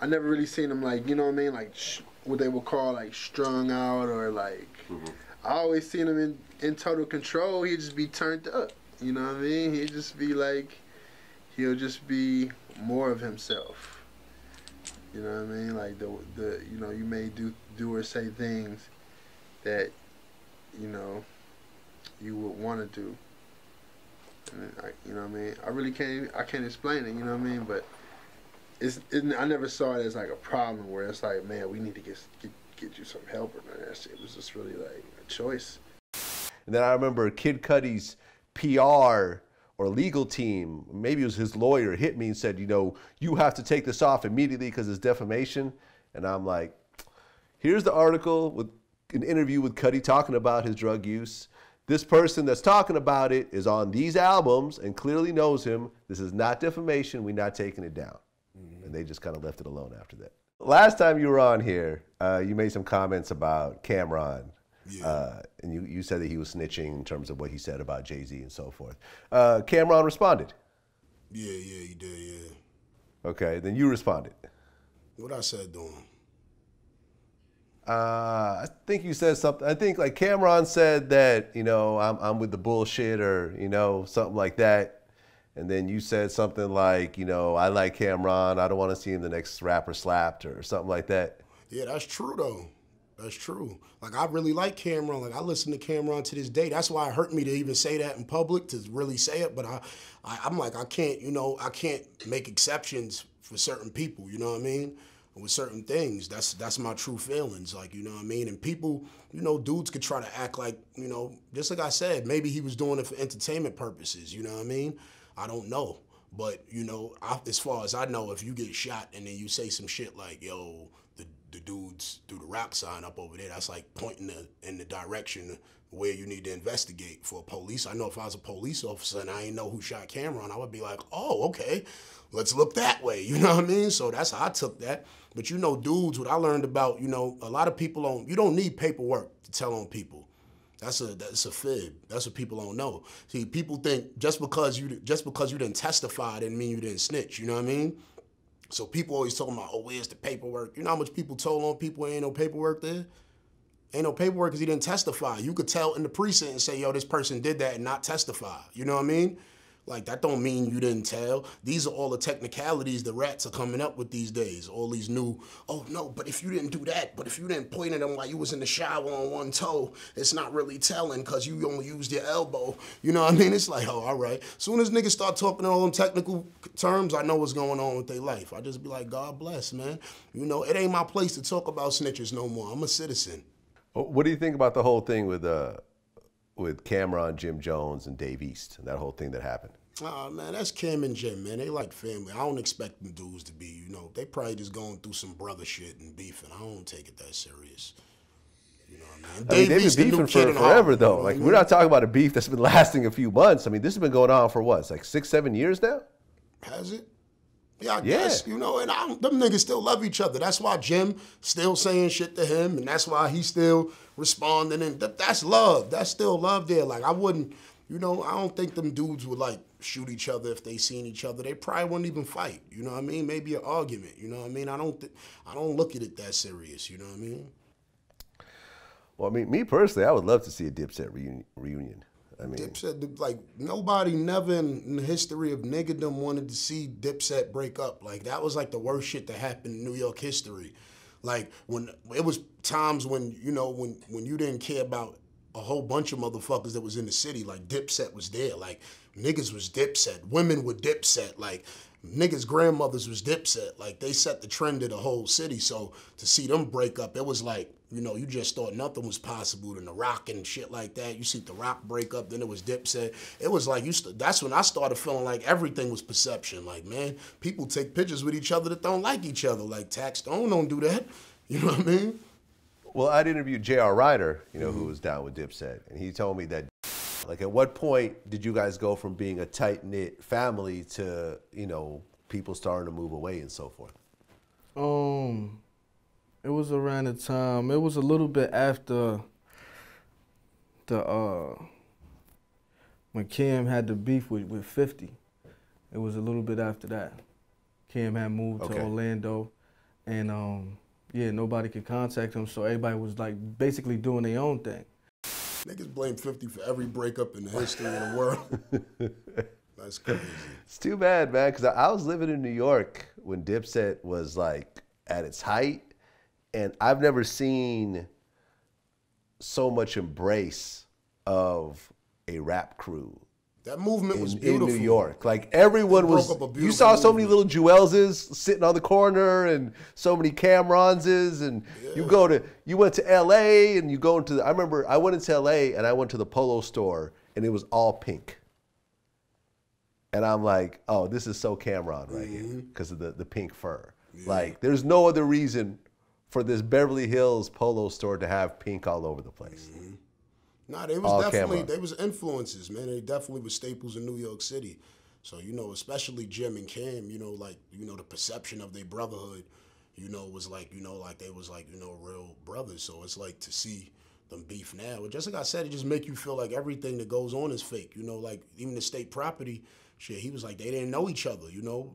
I never really seen him like, you know what I mean, like sh- what they would call like strung out or like. Mm-hmm. I always seen him in in total control. He'd just be turned up. You know what I mean? He'd just be like, he'll just be more of himself. You know what I mean? Like the the you know you may do do or say things that you know you would want to do. And I, you know what I mean? I really can't I can't explain it. You know what I mean? But it's it, I never saw it as like a problem where it's like man we need to get get, get you some help or that. It was just really like a choice. And then I remember Kid Cudi's PR or legal team, maybe it was his lawyer, hit me and said, you know, you have to take this off immediately because it's defamation. And I'm like, here's the article with an interview with Cudi talking about his drug use. This person that's talking about it is on these albums and clearly knows him. This is not defamation. We're not taking it down. Mm-hmm. And they just kind of left it alone after that. Last time you were on here, uh, you made some comments about Cam'ron yeah. Uh, and you, you said that he was snitching in terms of what he said about Jay Z and so forth. Uh, Cam'ron responded. Yeah, yeah, he did, yeah. Okay, then you responded. What I said to him? Uh, I think you said something. I think like Cam'ron said that you know I'm I'm with the bullshit or you know something like that, and then you said something like you know I like Cam'ron. I don't want to see him the next rapper slapped or something like that. Yeah, that's true though. That's true. Like I really like Cam'ron. Like I listen to Cam'ron to this day. That's why it hurt me to even say that in public to really say it. But I, I I'm like I can't. You know I can't make exceptions for certain people. You know what I mean? With certain things, that's that's my true feelings. Like you know what I mean. And people, you know, dudes could try to act like you know, just like I said, maybe he was doing it for entertainment purposes. You know what I mean? I don't know. But you know, I, as far as I know, if you get shot and then you say some shit like, "Yo, the the dudes through the rock sign up over there. That's like pointing the, in the direction where you need to investigate for police. I know if I was a police officer and I didn't know who shot Cam'ron, I would be like, oh, okay, let's look that way. You know what I mean? So that's how I took that. But you know, dudes, what I learned about, you know, a lot of people don't, you don't need paperwork to tell on people. That's a that's a fib. That's what people don't know. See, people think just because you just because you didn't testify didn't mean you didn't snitch. You know what I mean? So people always talking about, oh, where's the paperwork? You know how much people told on people ain't no paperwork there? Ain't no paperwork because he didn't testify. You could tell in the precinct and say, yo, this person did that and not testify. You know what I mean? Like that don't mean you didn't tell. These are all the technicalities the rats are coming up with these days. All these new, oh no, but if you didn't do that, but if you didn't point at them while you was in the shower on one toe, it's not really telling because you only used your elbow. You know what I mean? It's like, oh, all right. Soon as niggas start talking all them technical terms, I know what's going on with their life. I just be like, God bless, man. You know, it ain't my place to talk about snitches no more. I'm a citizen. What do you think about the whole thing with uh with Cam'ron, Jim Jones, and Dave East, and that whole thing that happened? Oh man, that's Cam and Jim, man. They like family. I don't expect them dudes to be, you know, they probably just going through some brother shit and beefing. I don't take it that serious. You know what I mean? I mean, they've been beefing for forever, though. you know Like, we're not talking about a beef that's been lasting a few months. I mean, this has been going on for what? Like six, seven years now? Has it? Yeah, I Yeah. guess, you know, and I, them niggas still love each other. That's why Jim still saying shit to him, and that's why he still responding. And th- that's love. That's still love there. Like, I wouldn't, you know, I don't think them dudes would, like, shoot each other if they seen each other. They probably wouldn't even fight. You know what I mean? Maybe an argument. You know what I mean? I don't, th- I don't look at it that serious. You know what I mean? Well, I mean, me personally, I would love to see a Dipset reunion. reunion. I mean, Dipset, like nobody never in, the history of niggerdom wanted to see Dipset break up. Like that was like the worst shit that happened in New York history. Like when it was times when you know when when you didn't care about a whole bunch of motherfuckers that was in the city. Like Dipset was there. Like niggas was Dipset. Women were Dipset. Like niggas' grandmothers was Dipset. Like they set the trend of the whole city. So to see them break up, it was like you know, you just thought nothing was possible. And the Rock and shit like that. You see the Rock break up, then it was Dipset. It was like you. St- that's when I started feeling like everything was perception. Like man, people take pictures with each other that don't like each other. Like Tax Stone don't do that. You know what I mean? well, I'd interviewed J.R. Writer, you know, who was down with Dipset, and he told me that, like, at what point did you guys go from being a tight knit family to, you know, people starting to move away and so forth? Um, it was around the time. It was a little bit after the uh when Cam had the beef with with Fifty. It was a little bit after that. Cam had moved Okay. to Orlando, and um yeah, nobody could contact him, so everybody was like basically doing their own thing. Niggas blame 50 for every breakup in the history of the world. That's crazy. It's too bad, man, because I, I was living in New York when Dipset was like at its height, and I've never seen so much embrace of a rap crew That movement was in, in. New York. Like everyone was. broke up a You beautiful saw so many movement. little Juelzes sitting on the corner, and so many Cameronses, and you go to you went to L.A. and you go into. The, I remember I went into L.A. and I went to the Polo store, and it was all pink. And I'm like, oh, this is so Cam'ron right here Mm-hmm. because of the, the pink fur. Like, there's no other reason for this Beverly Hills polo store to have pink all over the place. Mm-hmm. Nah, they was All definitely camera. they was influences, man. They definitely was staples in New York City. So you know, especially Jim and Cam, you know, like you know the perception of their brotherhood, you know, was like you know like they was like you know real brothers. So it's like to see them beef now. Just like I said, it just make you feel like everything that goes on is fake. You know, like even the state property shit. He was like they didn't know each other. You know,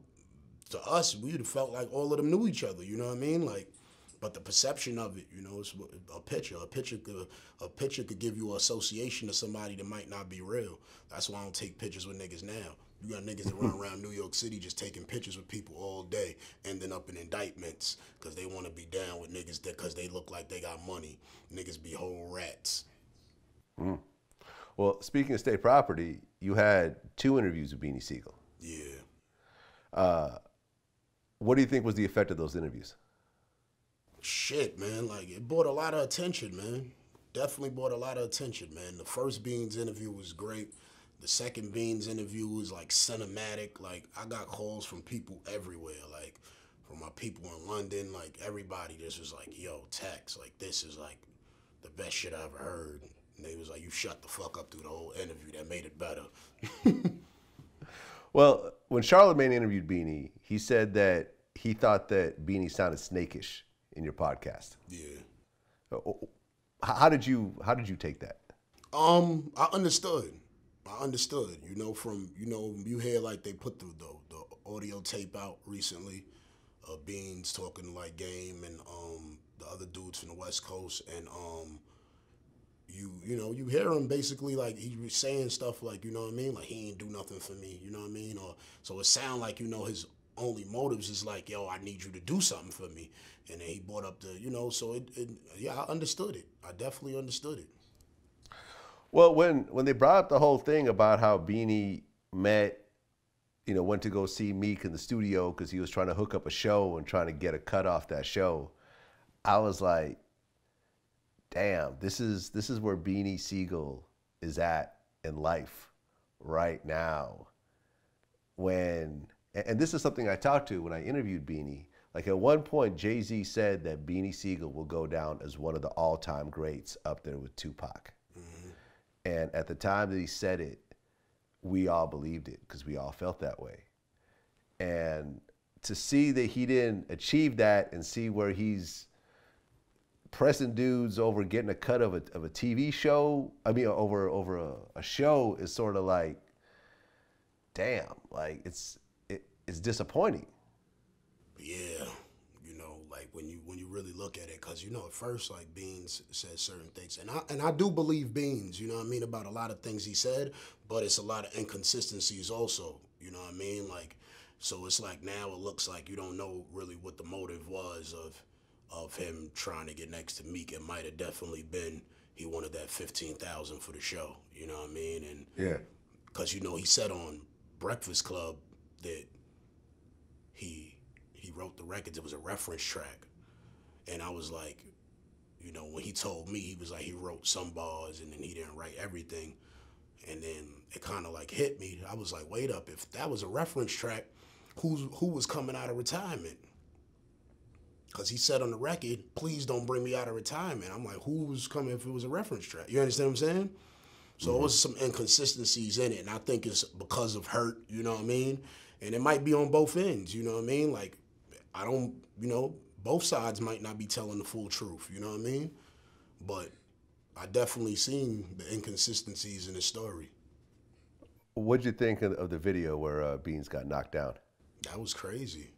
to us, we'd have felt like all of them knew each other. You know what I mean? Like, but the perception of it, you know, it's a picture. A picture could a picture could give you an association to somebody that might not be real. That's why I don't take pictures with niggas now. You got niggas that run around New York City just taking pictures with people all day, ending up in indictments because they want to be down with niggas that because they look like they got money. Niggas be whole rats. Well, speaking of state property, you had two interviews with Beanie Sigel. Yeah. Uh, What do you think was the effect of those interviews? Shit, man. Like it brought a lot of attention, man. Definitely brought a lot of attention, man. The first Beans interview was great. The second Beans interview was like cinematic. Like I got calls from people everywhere, like from my people in London. Like everybody just was like, "Yo, Tex, like this is like the best shit I ever heard." And they was like, "You shut the fuck up through the whole interview. That made it better." Well, when Charlemagne interviewed Beanie, he said that he thought that Beanie sounded snakish in your podcast. Yeah. How did you How did you take that? Um, I understood. I understood. You know, from you know, you hear like they put the the, the audio tape out recently of Beans talking like game and um the other dudes from the West Coast and um you you know you hear him basically like he was saying stuff like you know what I mean like he ain't do nothing for me you know what I mean or so it sound like you know his only motives is like yo I need you to do something for me and then he brought up the you know so it, it yeah I understood it I definitely understood it. Well, when when they brought up the whole thing about how Beanie met, you know, went to go see Meek in the studio because he was trying to hook up a show and trying to get a cut off that show, I was like, damn, this is this is where Beanie Sigel is at in life right now when and this is something I talked to when I interviewed Beanie. Like at one point, Jay Z said that Beanie Sigel will go down as one of the all time greats up there with Tupac. Mm-hmm. And at the time that he said it, we all believed it because we all felt that way. And to see that he didn't achieve that and see where he's pressing dudes over getting a cut of a, of a TV show, I mean, over over a, a show is sort of like, damn, like it's it, it's disappointing. Yeah, you know, like when you when you really look at it, because you know at first like Beans said certain things, and I and I do believe Beans, you know what I mean about a lot of things he said, but it's a lot of inconsistencies also, you know what I mean, like. So it's like now it looks like you don't know really what the motive was of of him trying to get next to Meek. It might have definitely been he wanted that fifteen thousand for the show. You know what I mean? And yeah, because you know he said on Breakfast Club that he he wrote the records. It was a reference track, and I was like, you know, when he told me he was like he wrote some bars and then he didn't write everything, and then it kind of like hit me. I was like, wait up, if that was a reference track, who's who was coming out of retirement? Because he said on the record, please don't bring me out of retirement. I'm like, who's coming if it was a reference track? You understand what I'm saying? So mm-hmm. it was some inconsistencies in it, and I think it's because of hurt, you know what I mean? And it might be on both ends, you know what I mean? Like, I don't, you know, both sides might not be telling the full truth, you know what I mean? But I definitely seen the inconsistencies in the story. What'd you think of, the video where uh, Beans got knocked down? That was crazy.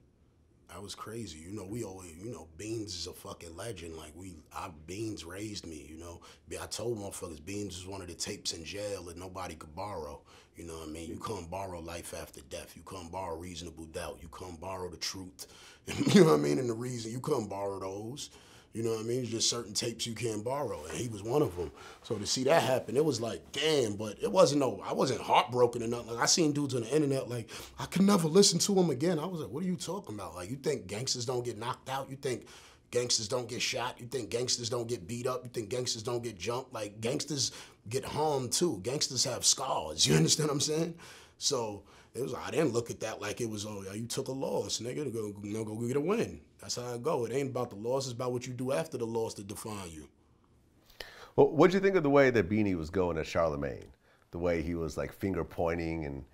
That was crazy. You know, we always, you know, Beans is a fucking legend. Like we, I Beans raised me. You know, I told motherfuckers Beans was one of the tapes in jail that nobody could borrow. You know what I mean? You can't borrow life after death. You can't borrow reasonable doubt. You can't borrow the truth. you know what I mean? And the reason you couldn't borrow those. You know what I mean? It's just certain tapes you can't borrow, and he was one of them. So to see that happen, it was like, damn. But it wasn't no, I wasn't heartbroken or nothing. Like I seen dudes on the internet like, I could never listen to him again. I was like, what are you talking about? Like you think gangsters don't get knocked out? You think gangsters don't get shot? You think gangsters don't get beat up? You think gangsters don't get jumped? Like gangsters get harmed too. Gangsters have scars. You understand what I'm saying? So it was I didn't look at that like it was oh you took a loss, nigga, go know, go get a win. That's how I go. It ain't about the loss, it's about what you do after the loss to define you. Well, what'd you think of the way that Beanie was going at Charlemagne? The way he was like finger pointing and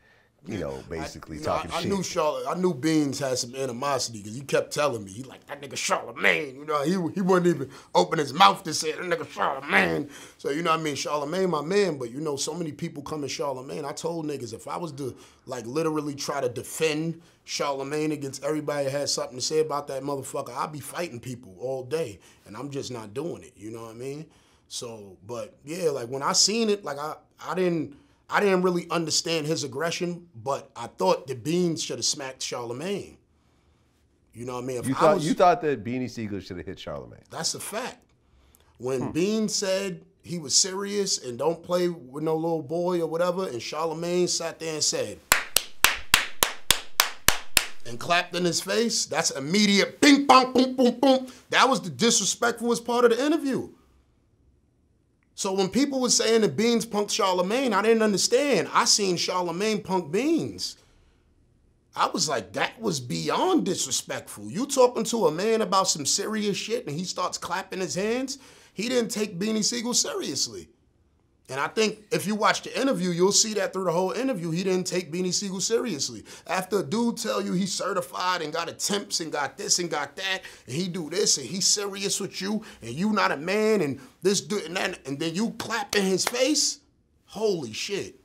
you know, basically I, talking know, I, shit. I knew Charlotte. I knew Beans had some animosity because he kept telling me he like that nigga Charlemagne. You know, he he wouldn't even open his mouth to say that nigga Charlemagne. So you know, what I mean, Charlemagne, my man. But you know, so many people come in Charlemagne. I told niggas if I was to like literally try to defend Charlemagne against everybody that had something to say about that motherfucker, I'd be fighting people all day, and I'm just not doing it. You know what I mean? So, but yeah, like when I seen it, like I I didn't. I didn't really understand his aggression, but I thought the Beans should have smacked Charlemagne. You know what I mean? If you thought was, you thought that Beanie Sigel should have hit Charlemagne. That's a fact. When hmm. Bean said he was serious and don't play with no little boy or whatever, and Charlemagne sat there and said, and clapped in his face, that's immediate ping pong, boom, boom, boom. That was the disrespectfulest part of the interview. So when people were saying that Beans punked Charlemagne, I didn't understand. I seen Charlemagne punk Beans. I was like, that was beyond disrespectful. You talking to a man about some serious shit and he starts clapping his hands? He didn't take Beanie Sigel seriously. And I think if you watch the interview, you'll see that through the whole interview, he didn't take Beanie Sigel seriously. After a dude tell you he's certified and got attempts and got this and got that, and he do this and he's serious with you, and you not a man, and this dude and that, and then you clap in his face, holy shit.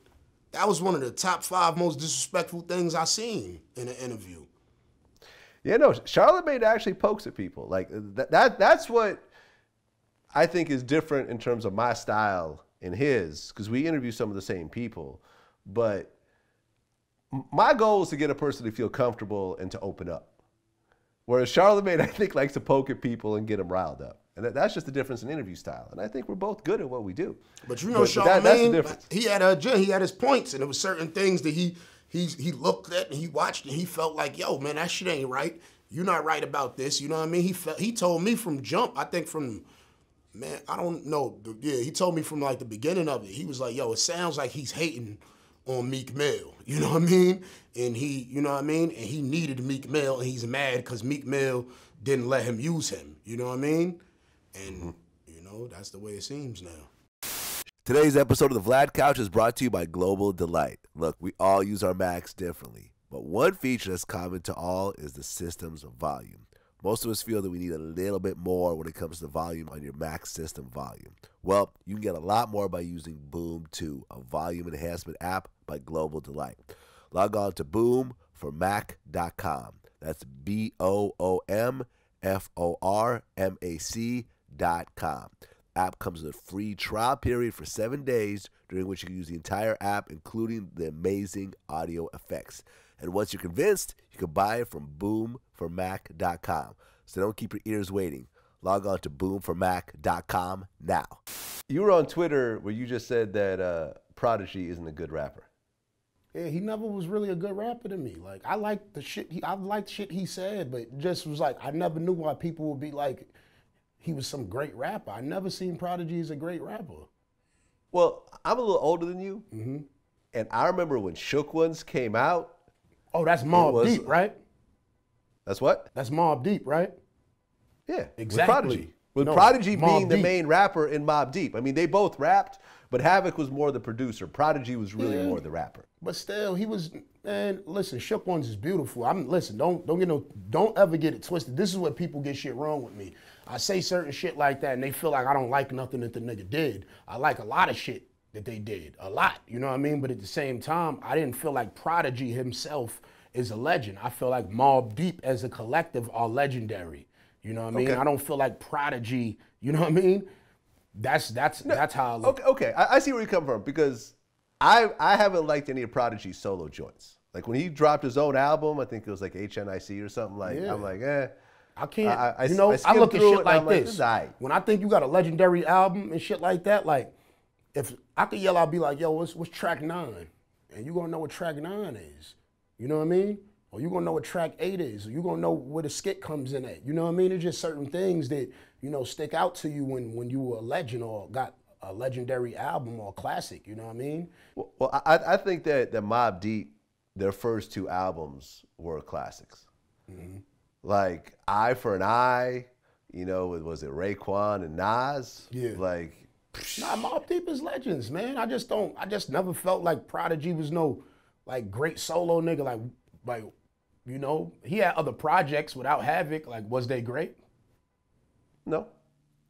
That was one of the top five most disrespectful things I seen in an interview. Yeah, no, Charlemagne actually pokes at people. Like that, that that's what I think is different in terms of my style and his because we interview some of the same people. But my goal is to get a person to feel comfortable and to open up. Whereas Charlemagne, I think, likes to poke at people and get them riled up. And that, that's just the difference in interview style. And I think we're both good at what we do. But you know, but, Charlemagne, that, he had a he had his points, and there was certain things that he he he looked at and he watched and he felt like, yo, man, that shit ain't right. You're not right about this. You know what I mean? He felt he told me from jump. I think from Man, I don't know. Yeah, he told me from like the beginning of it. He was like, "Yo, it sounds like he's hating on Meek Mill." You know what I mean? And he, you know what I mean? And he needed Meek Mill, and he's mad because Meek Mill didn't let him use him. You know what I mean? And mm-hmm. you know that's the way it seems now. Today's episode of the Vlad Couch is brought to you by Global Delight. Look, we all use our Macs differently, but one feature that's common to all is the system's volume. Most of us feel that we need a little bit more when it comes to volume on your Mac system volume. Well, you can get a lot more by using Boom 2, a volume enhancement app by Global Delight. Log on to Boom for boomformac.com. That's B O O M F O R M A C dot com. App comes with a free trial period for seven days, during which you can use the entire app, including the amazing audio effects. And once you're convinced, you can buy it from boomformac.com. So don't keep your ears waiting. Log on to boomformac.com now. You were on Twitter where you just said that uh, Prodigy isn't a good rapper. Yeah, he never was really a good rapper to me. Like I liked the shit he I liked shit he said, but just was like I never knew why people would be like he was some great rapper. I never seen Prodigy as a great rapper. Well, I'm a little older than you, and I remember when Shook Ones came out. Oh, that's Mob was- Deep, right? That's what? That's Mobb Deep, right? Yeah, Exactly. With Prodigy. With No, Prodigy Mobb being the main rapper in Mobb Deep. I mean, they both rapped, but Havoc was more the producer. Prodigy was really Yeah. more the rapper. But still, he was man. Listen, Shook Ones is beautiful. I'm listen. Don't don't get no. Don't ever get it twisted. This is where people get shit wrong with me. I say certain shit like that, and they feel like I don't like nothing that the nigga did. I like a lot of shit that they did, a lot. You know what I mean? But at the same time, I didn't feel like Prodigy himself is a legend. I feel like Mobb Deep as a collective are legendary. You know what I mean? Okay. I don't feel like Prodigy. You know what I mean? That's that's that's how I look. Okay, okay. I, I see where you come from because I I haven't liked any of Prodigy's solo joints. Like when he dropped his own album, I think it was like HNIC or something. Like Yeah. I'm like, eh. I can't. I- I- you know, I I, look at shit like like, this. this is aight. When I think you got a legendary album and shit like that, like if I could yell, I'd be like, "Yo, what's what's track nine? And you gonna know what track nine is. You know what I mean? Or you gonna know what track eight is. Or you gonna know where the skit comes in at. You know what I mean? It's just certain things that you know stick out to you when when you were a legend or got a legendary album or classic. You know what I mean? Well, well, I, I think that that Mobb Deep, their first two albums were classics. Mm-hmm. Like Eye for an Eye, you know, was- was it Raekwon and Nas? Yeah. Like, Nah, Mobb Deep is legends, man. I just don't. I just never felt like Prodigy was no like great solo nigga. Like, like, you know, he had other projects without Havoc. Like, was they great? no,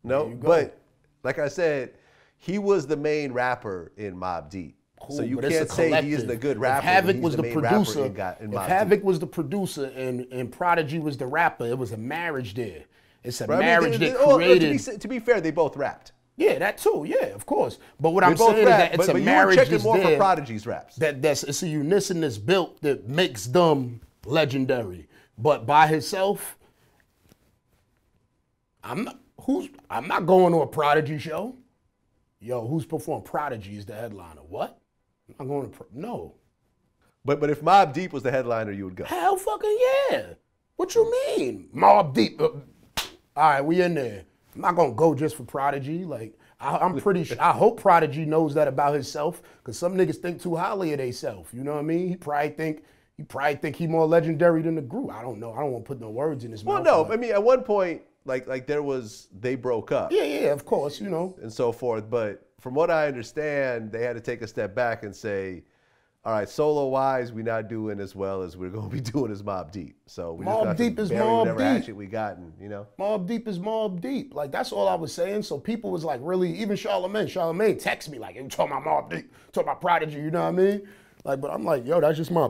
no. But like I said, he was the main rapper in Mobb Deep. so you but it's a can't say he is the good rapper. If Havoc was the, rapper producer, in Got- in if Havoc Deep. was the producer and and Prodigy was the rapper, it was a marriage there. It's a Right? I mean, marriage they- that they- oh, created. to, be, to be fair, they both rapped. Yeah, that too. Yeah, of course. But what They I'm saying is that it's but, a but you marriage checking that's more for Prodigy's raps. that that's it's a unison that's built that makes them legendary. But by himself, I'm not who's I'm not going to a Prodigy show. Yo, who's performing Prodigy is the headliner. What? I'm not going to no. But but if Mobb Deep was the headliner, you would go. Hell fucking yeah. What you mean? Mobb Deep. uh, all right, we in there. I'm not gonna go just for Prodigy. Like I, I'm pretty sure. I hope Prodigy knows that about himself, cause some niggas think too highly of themselves. You know what I mean? He probably think he probably think he more legendary than the group. I don't know. I don't want to put no words in his Well, mouth. Well, no, but- I mean at one point, like like there was they broke up yeah, yeah, of course. You know. and so forth. But from what I understand, they had to take a step back and say, "All right, solo wise, we're not doing as well as we're going to be doing as Mobb Deep. So we just Deep is Mob whatever Deep. hatchet we got, and you know." Mobb Deep is Mobb Deep. Like that's all I was saying. So people was like really, even Charlemagne, Charlemagne text me like, "You talking about Mobb Deep? Talking about Prodigy? You know what I mean?" Like, but I'm like, yo, that's just my,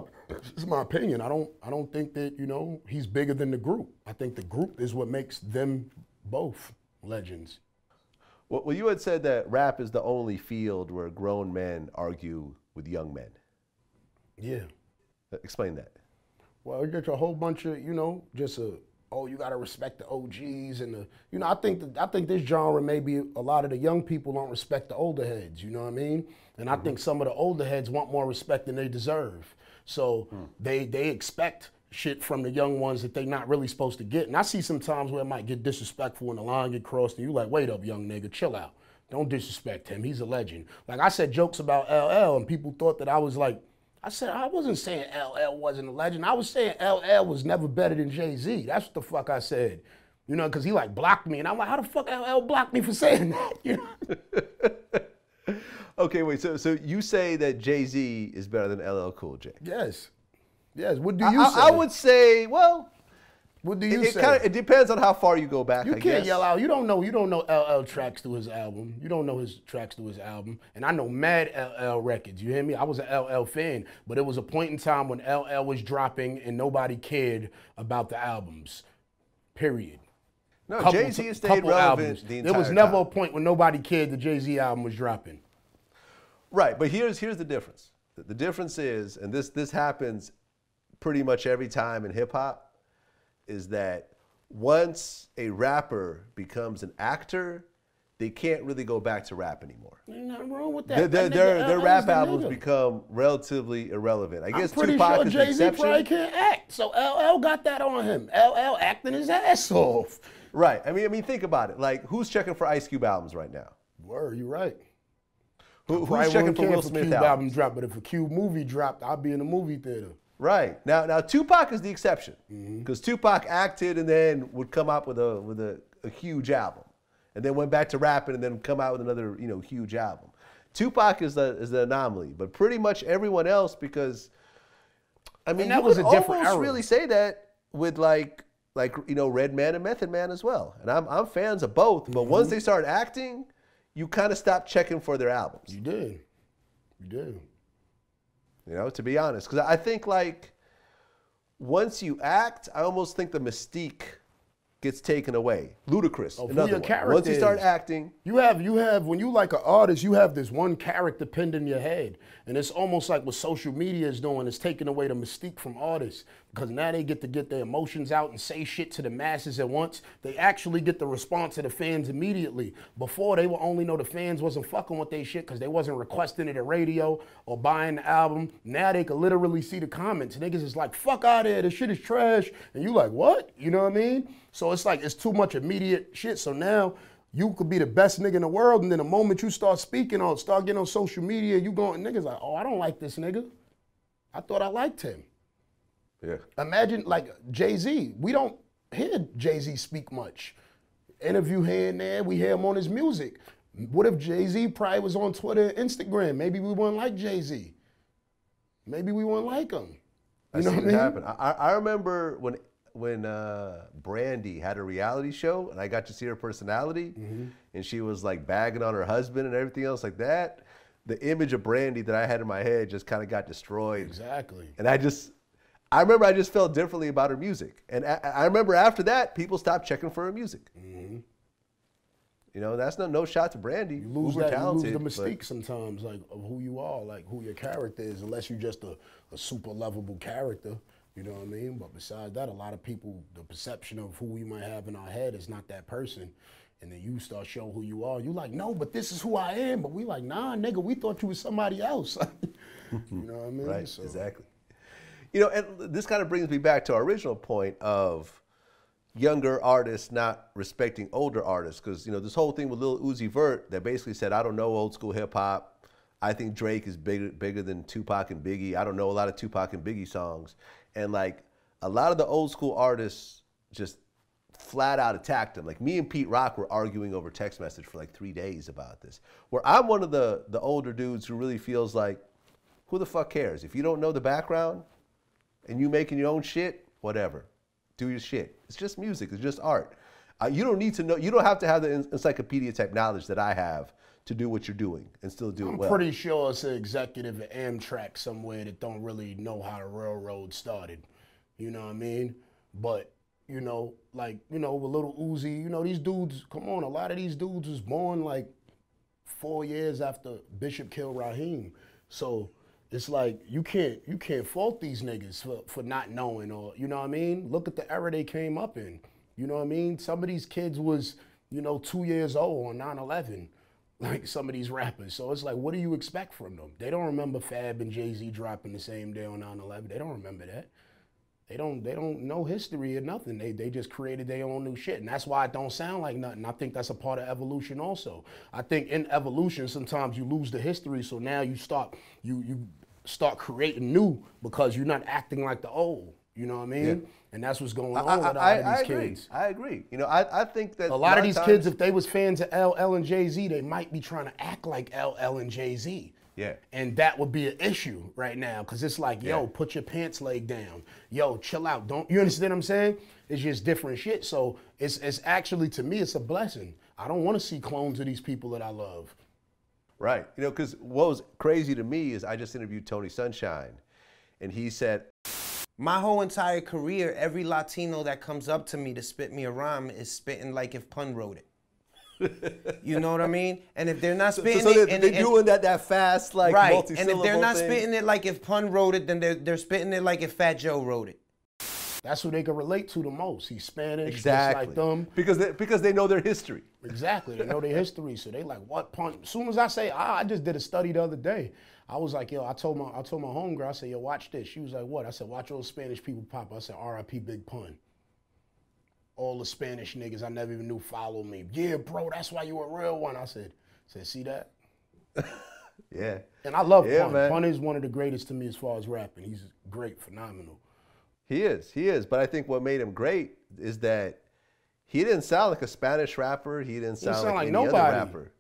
is my opinion. I don't, I don't think that you know he's bigger than the group. I think the group is what makes them both legends. Well, you had said that rap is the only field where grown men argue with young men. Yeah. Uh, explain that. Well, it's just a whole bunch of, you know, just a oh, you gotta respect the OGs and the, you know, I think that I think this genre maybe a lot of the young people don't respect the older heads. You know what I mean? And I think mm-hmm. some of the older heads want more respect than they deserve. So hmm. they they expect shit from the young ones that they not really supposed to get. And I see sometimes where it might get disrespectful and the line get crossed, and you like, wait up, young nigga, chill out. Don't disrespect him. He's a legend. Like I said jokes about LL, and people thought that I was like, I said I wasn't saying LL wasn't a legend. I was saying LL was never better than Jay Z. That's what the fuck I said. You know, because he like blocked me, and I'm like, how the fuck LL blocked me for saying that? You know? Okay, wait. So so you say that Jay Z is better than LL Cool J? yes, yes. What do you I- say? I would say, well, What do it, you it, say? kinda, it depends on how far you go back. You I can't guess. yell out. You don't know. You don't know LL tracks to his album. You don't know his tracks to his album. And I know mad LL records. You hear me? I was an LL fan, but it was a point in time when LL was dropping and nobody cared about the albums. Period. No, Jay Z stayed relevant albums. the entire There was never time. a point when nobody cared the Jay Z album was dropping. Right, but here's here's the difference. The, the difference is, and this this happens pretty much every time in hip hop, is that once a rapper becomes an actor, they can't really go back to rap anymore. Ain't nothing wrong with that. their, their, their LL uh, rap albums become relatively irrelevant. I I'm guess pretty Tupac sure is the Jay Z exception. probably can't act. So LL got that on him. LL acting his ass off. Right. I mean, I mean, think about it. Like, who's checking for Ice Cube albums right now? Word, you right. Who, who's checking for Will Smith albums? album dropped, but if a Cube movie dropped, I'd be in the movie theater. Right now, now Tupac is the exception Mm-hmm. because Tupac acted and then would come out with a with a, a huge album, and then went back to rapping and then come out with another you know huge album. Tupac is the is the anomaly, but pretty much everyone else because, I mean, that you was could a different almost era. really say that with like like you know Redman and Method Man as well, and I'm I'm fans of both, but once Mm-hmm. they start acting, you kind of stop checking for their albums. You did. You did. You know, to be honest, because I think like once you act, I almost think the mystique gets taken away. Ludacris. Who another your one. character Once you start acting, You have you have when you like an artist, you have this one character pinned in your head, and it's almost like what social media is doing is taking away the mystique from artists because now they get to get their emotions out and say shit to the masses at once. They actually get the response of the fans immediately. Before they would only know the fans wasn't fucking with their shit because they wasn't requesting it at radio or buying the album. Now they can literally see the comments. Niggas is like, "Fuck out of here, this shit is trash," and you like, "What?" You know what I mean? So it's like it's too much immediate shit. So now you could be the best nigga in the world, and then the moment you start speaking on, start getting on social media, you going niggas like, oh, I don't like this nigga. I thought I liked him. Yeah. Imagine like Jay Z. We don't hear Jay Z speak much. Interview here and there, we hear him on his music. What if Jay Z probably was on Twitter and Instagram? Maybe we wouldn't like Jay Z. Maybe we wouldn't like him. You I know what I mean? happen. I, I I remember when when uh, Brandy had a reality show, and I got to see her personality, Mm-hmm. and she was like bagging on her husband and everything else like that. The image of Brandy that I had in my head just kind of got destroyed. Exactly. And I just, I remember I just felt differently about her music. And I, I remember after that, people stopped checking for her music. You know, that's no no shot to Brandy. Mm-hmm. You lose Uber that, talented. you lose the mystique sometimes, like of who you are, like who your character is, unless you're just a, a super lovable character. You know what I mean? But besides that, a lot of people, the perception of who we might have in our head is not that person. And then you start showing who you are. You like, no, but this is who I am. But we like, nah, nigga, we thought you was somebody else. you know what I mean? Right, So- exactly. You know, and this kind of brings me back to our original point of younger artists not respecting older artists. Because, you know, this whole thing with Lil Uzi Vert that basically said, I don't know old school hip hop. I think Drake is bigger, bigger than Tupac and Biggie. I don't know a lot of Tupac and Biggie songs. And like a lot of the old school artists just flat out attacked him. Like me and Pete Rock were arguing over text message for like three days about this. Where I'm one of the the older dudes who really feels like, who the fuck cares? If you don't know the background and you making your own shit, whatever. Do your shit. It's just music. It's just art. Uh, you don't need to know. You don't have to have the encyclopedia type knowledge that I have to do what you're doing and still do I'm it well. pretty sure it's an executive at Amtrak somewhere that don't really know how the railroad started. You know what I mean? But you know, like you know, with little Uzi, you know, these dudes. Come on, a lot of these dudes was born like four years after Bishop killed Raheem. So it's like you can't you can't fault these niggas for, for not knowing or you know what I mean? Look at the era they came up in. You know what I mean? Some of these kids was, you know, two years old on 9-11. Like some of these rappers. So it's like, what do you expect from them? They don't remember Fab and Jay-Z dropping the same day on 9-11. They don't remember that. They don't they don't know history or nothing. They they just created their own new shit. And that's why it don't sound like nothing. I think that's a part of evolution also. I think in evolution sometimes you lose the history, so now you start you you start creating new because you're not acting like the old. You know what I mean? Yeah. And that's what's going I, on with a lot I, of these agree. kids. I agree. You know, I, I think that A lot of these kids, if they was fans of LL and Jay Z, they might be trying to act like LL and Jay Z. Yeah. And that would be an issue right now because it's like, yo, Yeah. put your pants leg down. Yo, chill out. Don't you understand what I'm saying? It's just different shit. So it's it's actually to me, it's a blessing. I don't want to see clones of these people that I love. Right. You know, because what was crazy to me is I just interviewed Tony Sunshine, and he said, My whole entire career, every Latino that comes up to me to spit me a rhyme is spitting like if Pun wrote it. you know what I mean? And if they're not so, spitting so it, they're, and, they're and- doing that that fast like right, and if they're not thing. spitting it like if Pun wrote it, then they're they're spitting it like if Fat Joe wrote it. That's who they can relate to the most. He's Spanish, exactly just like them. because they, because they know their history. Exactly. They know their history, so they like what punch. As soon as I say, ah, I just did a study the other day. I was like, yo, I told my I told my homegirl, I said, yo, watch this. She was like, what? I said, watch those Spanish people pop. I said, R.I.P. Big Pun. All the Spanish niggas I never even knew follow me. Yeah, bro, that's why you a real one. I said, said, see that? Yeah. And I love Yeah, Pun. man. Pun is one of the greatest to me as far as rapping. He's great, phenomenal. He is. He is. But I think what made him great is that he didn't sound like a Spanish rapper. He didn't sound, sound like, like nobody. rapper.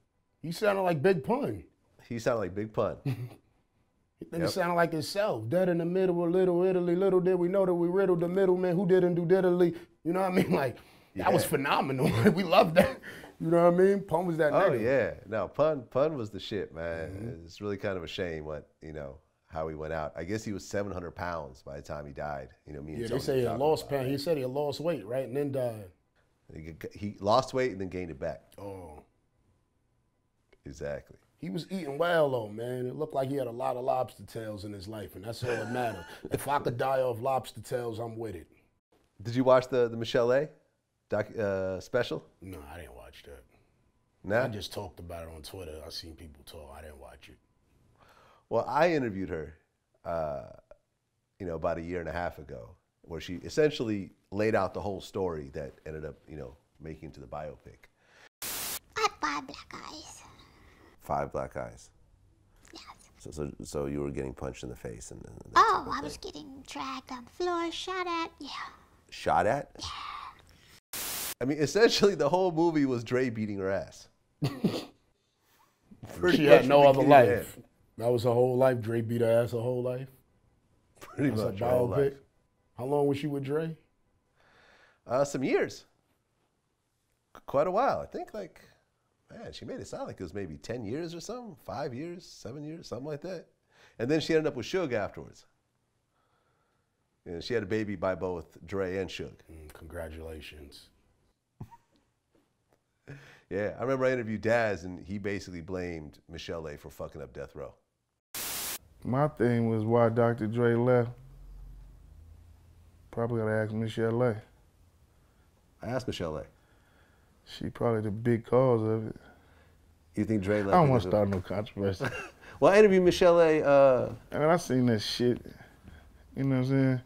He sounded like Big Pun. He sounded like Big Pun. Nigga Yep. sounded like himself. Dead in the middle of Little Italy. Little did we know that we riddled the middleman who didn't do diddly. You know what I mean? Like, that was phenomenal. we loved that. You know what I mean? Pun was that oh nigga. yeah. No, Pun Pun was the shit, man. Mm-hmm. It's really kind of a shame what you know how he went out. I guess he was 700 pounds by the time he died. You know, me and Yeah, Tony they say he were had talking lost pound. He said he lost weight, right? And then died. He, he lost weight and then gained it back. Oh. Exactly. He was eating well though, man. It looked like he had a lot of lobster tails in his life, and that's all that mattered. if I could die off lobster tails, I'm with it. Did you watch the the Michel'le. Doc, uh, special? No, I didn't watch that. No. I just talked about it on Twitter. I seen people talk. I didn't watch it. Well, I interviewed her, uh, you know, about a year and a half ago, where she essentially laid out the whole story that ended up, you know, making it to the biopic. I had five black eyes. Five black eyes. Yes. So, so, so you were getting punched in the face and, and that type Oh, of I was thing. getting dragged on the floor, shot at. Yeah. shot at. Yeah. I mean, essentially, the whole movie was Dre beating her ass. She had no other life. end. That was her whole life. Dre beat her ass her whole life. Pretty That's much her whole life. How long was she with Dre? Uh, some years. Quite a while. I think like, man, she made it sound like it was maybe 10 years or something, five years, seven years, something like that. And then she ended up with Suge afterwards. And she had a baby by both Dre and Suge. Mm, congratulations. Yeah, I remember I interviewed Daz and he basically blamed Michel'le for fucking up Death Row. My thing was why Dr. Dre left. Probably gotta ask Michel'le. I asked Michel'le. She probably the big cause of it. You think Dre left? I don't want to start no controversy. Well, I interviewed Michel'le. Uh, and I seen that shit. You know what I'm saying?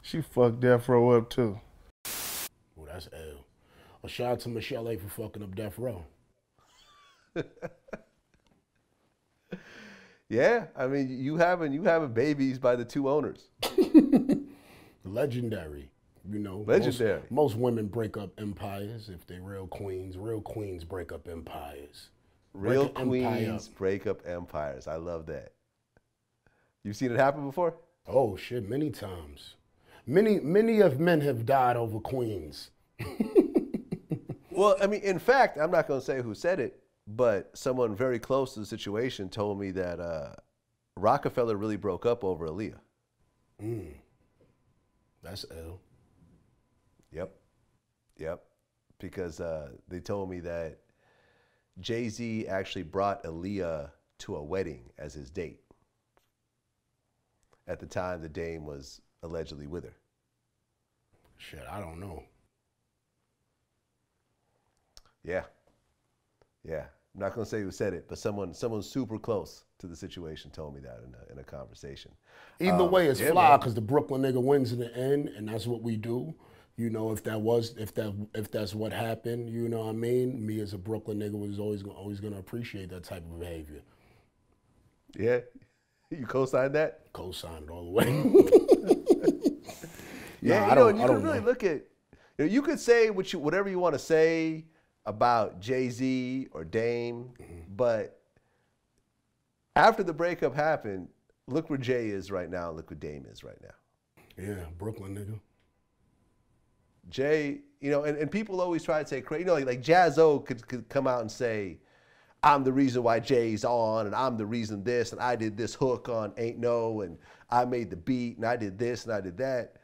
She fucked Death Row up too. Oh, that's L. A shout out to Michel'le for fucking up Death Row. yeah, I mean, you having you having babies by the two owners. Legendary. You know, Legendary. Most, most women break up empires if they're real queens. Real queens break up empires. Real Break an empire queens break up empires. I love that. You've seen it happen before? Oh shit, many times. Many many of men have died over queens. Well, I mean, in fact, I'm not going to say who said it, but someone very close to the situation told me that uh, Roc-A-Fella really broke up over Aaliyah. That's L. Yep. Yep. Because uh, they told me that Jay Z actually brought Aaliyah to a wedding as his date. At the time, the dame was allegedly with her. Shit, I don't know. Yeah. Yeah. I'm not gonna say who said it, but someone someone super close to the situation told me that in a, in a conversation. Either Um, way, it's yeah, fly because the Brooklyn nigga wins in the end, and that's what we do. You know, if that was if that if that's what happened, you know what I mean. Me as a Brooklyn nigga was always gonna- always gonna appreciate that type of behavior. Yeah, you co-signed that. Co-sign it all the way. Yeah, Nah, you I know, you I can really know. look at. You, know, you could say what you whatever you want to say about Jay Z or Dame, Mm-hmm. but after the breakup happened, look where Jay is right now. Look where Dame is right now. yeah, Brooklyn nigga. Jay, you know, and, and people always try to say crazy. You know, like, like Jaz-O could, could come out and say, I'm the reason why Jay's on, and I'm the reason this, and I did this hook on Ain't No, and I made the beat, and I did this, and I did that.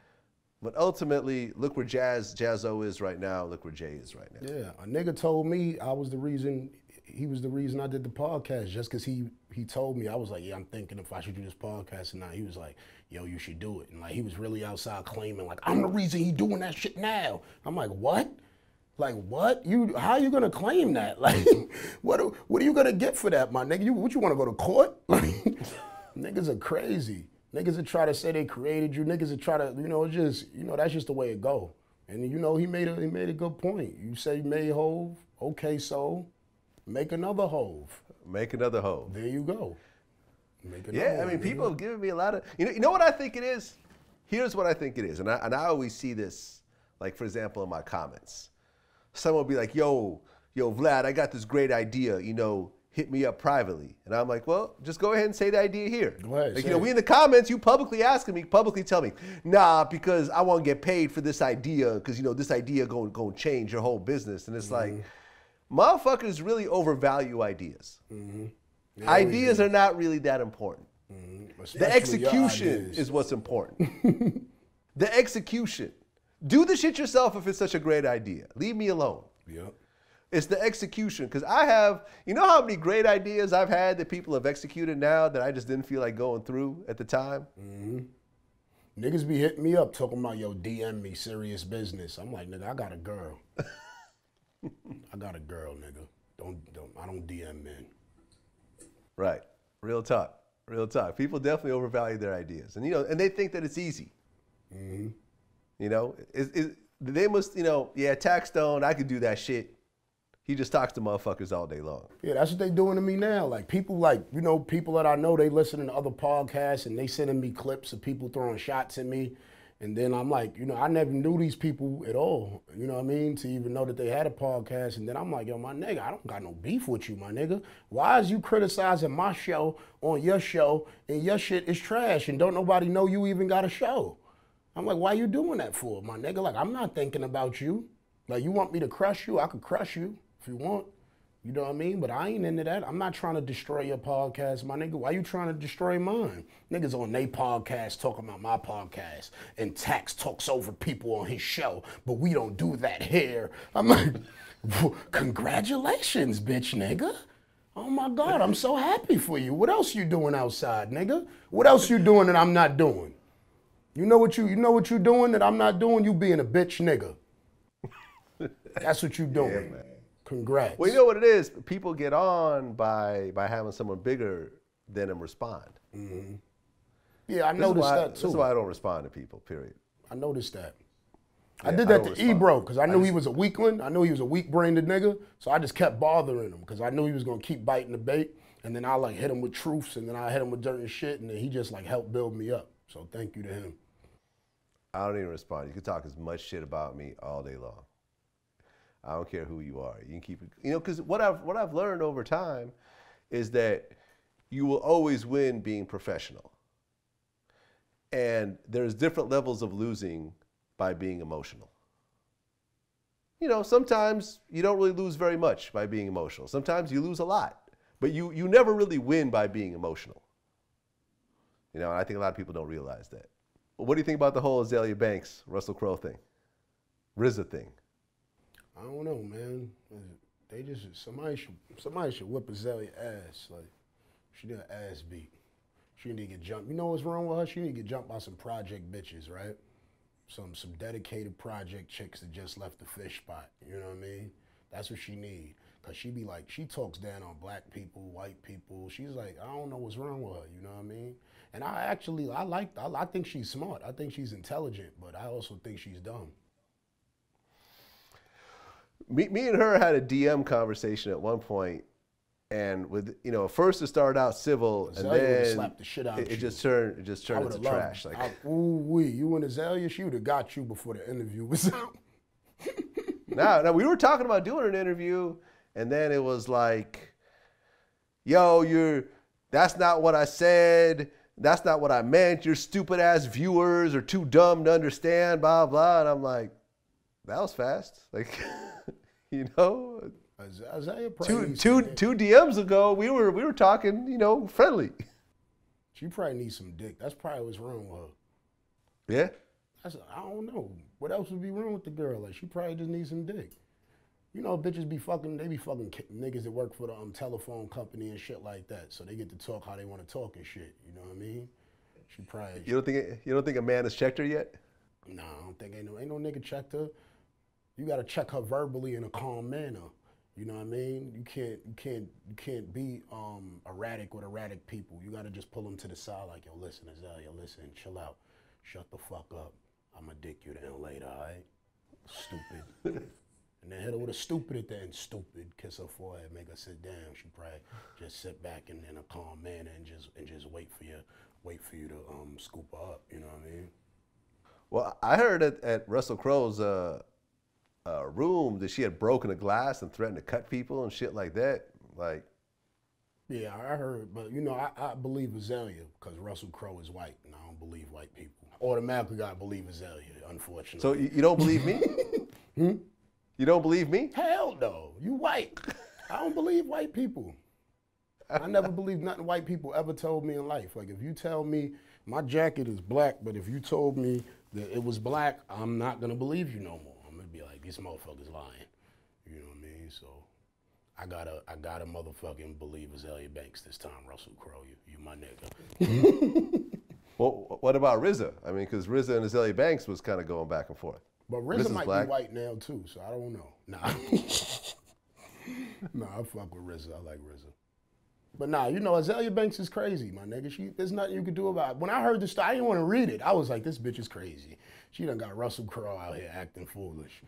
But ultimately, look where Jazz Jaz-O is right now. Look where Jay is right now. Yeah, a nigga told me I was the reason. He was the reason I did the podcast. Just because he he told me, I was like, yeah, I'm thinking if I should do this podcast or not. He was like, yo, you should do it. And like he was really outside claiming like I'm the reason he doing that shit now. I'm like, what? Like what? You how you gonna claim that? Like what what are you gonna get for that, my nigga? You what you wanna go to court? Like niggas are crazy. Niggas that try to say they created you. Niggas that try to, you know, it's just, you know, that's just the way it go. And you know, he made a he made a good point. You say you made Hove, okay, so make another Hove. Make another hoe. There you go. Make another Yeah, I mean, people have given me a lot of. You know, you know what I think it is. Here's what I think it is, and I and I always see this, like for example, in my comments. Someone will be like, "Yo, yo, Vlad, I got this great idea. You know, hit me up privately." And I'm like, "Well, just go ahead and say the idea here." Ahead, Like, you know, it. we in the comments, you publicly asking me, publicly tell me, "Nah, because I want to get paid for this idea, because you know this idea going going to change your whole business." And it's Mm-hmm. like, motherfuckers really overvalue ideas. Mm-hmm. Ideas are not really that important. Especially The execution is what's important. the execution. Do the shit yourself if it's such a great idea. Leave me alone. Yep. It's the execution. Because I have, you know how many great ideas I've had that people have executed now that I just didn't feel like going through at the time? Niggas be hitting me up talking about yo DM me serious business. I'm like, nigga, I got a girl. I got a girl, nigga. Don't don't I don't DM men. Right. Real talk. Real talk. People definitely overvalue their ideas. And, you know, and they think that it's easy. Mm. You know, is is they must, you know, yeah, Taxstone, I could do that shit. He just talks to motherfuckers all day long. Yeah, that's what they doing to me now. Like people like, you know, people that I know, they listening to other podcasts and they sending me clips of people throwing shots at me. And then I'm like, you know, I never knew these people at all. You know what I mean? To even know that they had a podcast. And then I'm like, yo, my nigga, I don't got no beef with you, my nigga. Why is you criticizing my show on your show and your shit is trash and don't nobody know you even got a show? I'm like, why you doing that for, my nigga? Like, I'm not thinking about you. Like, you want me to crush you? I could crush you if you want. You know what I mean? But I ain't into that. I'm not trying to destroy your podcast, my nigga. Why you trying to destroy mine? Niggas on they podcast talking about my podcast. And Tax talks over people on his show, but we don't do that here. I'm like, congratulations, bitch, nigga. Oh my God, I'm so happy for you. What else you doing outside, nigga? What else you doing that I'm not doing? You know what you you know what you doing that I'm not doing? You being a bitch nigga. That's what you doing. Congrats. Well, you know what it is? People get on by by having someone bigger than them respond. Mm-hmm. yeah, I This noticed why- that This too. is why I don't respond to people, period. I noticed that. I did that don't to respond. Ebro because I I knew he was a weakling. I knew he was a weak-brained nigga, so I just kept bothering him because I knew he was gonna keep biting the bait. And then I like hit him with truths, and then I hit him with dirt and shit, and then he just like helped build me up. So thank you to him. I don't even respond. You can talk as much shit about me all day long. I don't care who you are. You can keep it, you know, because what I've what I've learned over time is that you will always win being professional. And there's different levels of losing by being emotional. You know, sometimes you don't really lose very much by being emotional. Sometimes you lose a lot, but you you never really win by being emotional. You know, and I think a lot of people don't realize that. What do you think about the whole Azalea Banks, Russell Crowe thing? RZA thing? I don't know, man. They just somebody should somebody should whip Azalea ass. Like she did an ass beat. She need to get jumped. You know what's wrong with her? She need to get jumped by some project bitches, right? Some some dedicated project chicks that just left the fish spot. You know what I mean? That's what she need. Cause she be like, she talks down on black people, white people. She's like, I don't know what's wrong with her. You know what I mean? And I actually, I like, I, I think she's smart. I think she's intelligent, but I also think she's dumb. Me, me and her had a DM conversation at one point, and with you know, first it started out civil, and Azalea would've then slapped the shit out it, it just turned it just turned into trash. Like, ooh wee, you and Azalea, she would have got you before the interview was out. no, no, we were talking about doing an interview, and then it was like, "Yo, you're that's not what I said. That's not what I meant. Your stupid ass viewers are too dumb to understand." Blah blah. And I'm like, "That was fast." Like, you know, probably two two two DMs ago, we were we were talking, you know, friendly. She probably needs some dick. That's probably what's wrong with her. Yeah. That's, I don't know. What else would be wrong with the girl? Like she probably just needs some dick. You know, bitches be fucking. They be fucking niggas that work for the um, telephone company and shit like that. So they get to talk how they want to talk and shit. You know what I mean? She probably. You don't think you don't think a man has checked her yet? Nah, I don't think ain't no ain't no nigga checked her. You gotta check her verbally in a calm manner. You know what I mean? You can't you can't you can't be um erratic with erratic people. You gotta just pull them to the side like, yo, listen, Azalea, listen, chill out. Shut the fuck up. I'ma dick you down later, alright? Stupid. and then hit her with a stupid at the end. Stupid. Kiss her forehead, make her sit down. She probably just sit back in, in a calm manner and just and just wait for you wait for you to um scoop her up, you know what I mean? Well, I heard at, at Russell Crowe's uh, uh, room that she had broken a glass and threatened to cut people and shit like that. Like, Yeah, I heard, but you know, I, I believe Azalea because Russell Crowe is white, and I don't believe white people. Automatically, gotta believe Azalea. Unfortunately. so you, you don't believe me? hmm? You don't believe me? hell no, you white. I don't believe white people. I never believed nothing white people ever told me in life. Like if you tell me my jacket is black, but if you told me that it was black, I'm not gonna believe you no more. Be like, this motherfucker's lying. You know what I mean? So I gotta, I gotta motherfucking believe Azalea Banks this time, Russell Crowe. You, you my nigga. Well, what about RZA? I mean, because RZA and Azalea Banks was kind of going back and forth. But RZA might black. be white now too, so I don't know. Nah. nah, I fuck with RZA. I like RZA. But nah, you know, Azalea Banks is crazy, my nigga. She, there's nothing you could do about it. When I heard this, story, I didn't want to read it. I was like, this bitch is crazy. She done got Russell Crowe out here acting foolish.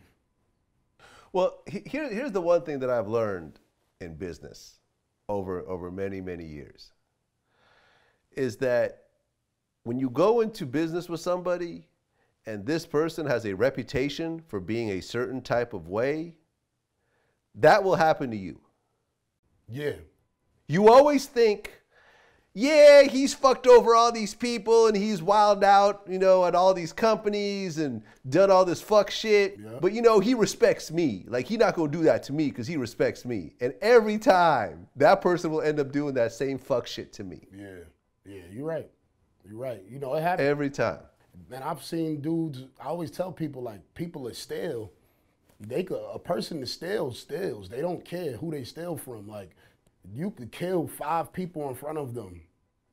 Well, he- here, here's the one thing that I've learned in business over, over many, many years is that when you go into business with somebody and this person has a reputation for being a certain type of way, that will happen to you. Yeah. You always think, yeah, he's fucked over all these people and he's wilded out, you know, at all these companies and done all this fuck shit. Yeah. But you know, he respects me. Like he not gonna do that to me because he respects me. And every time that person will end up doing that same fuck shit to me. Yeah. Yeah, you're right. You're right. You know, it happens Every time. Man, I've seen dudes. I always tell people like people are stale. They could a person that steals steals. They don't care who they steal from. Like you could kill five people in front of them,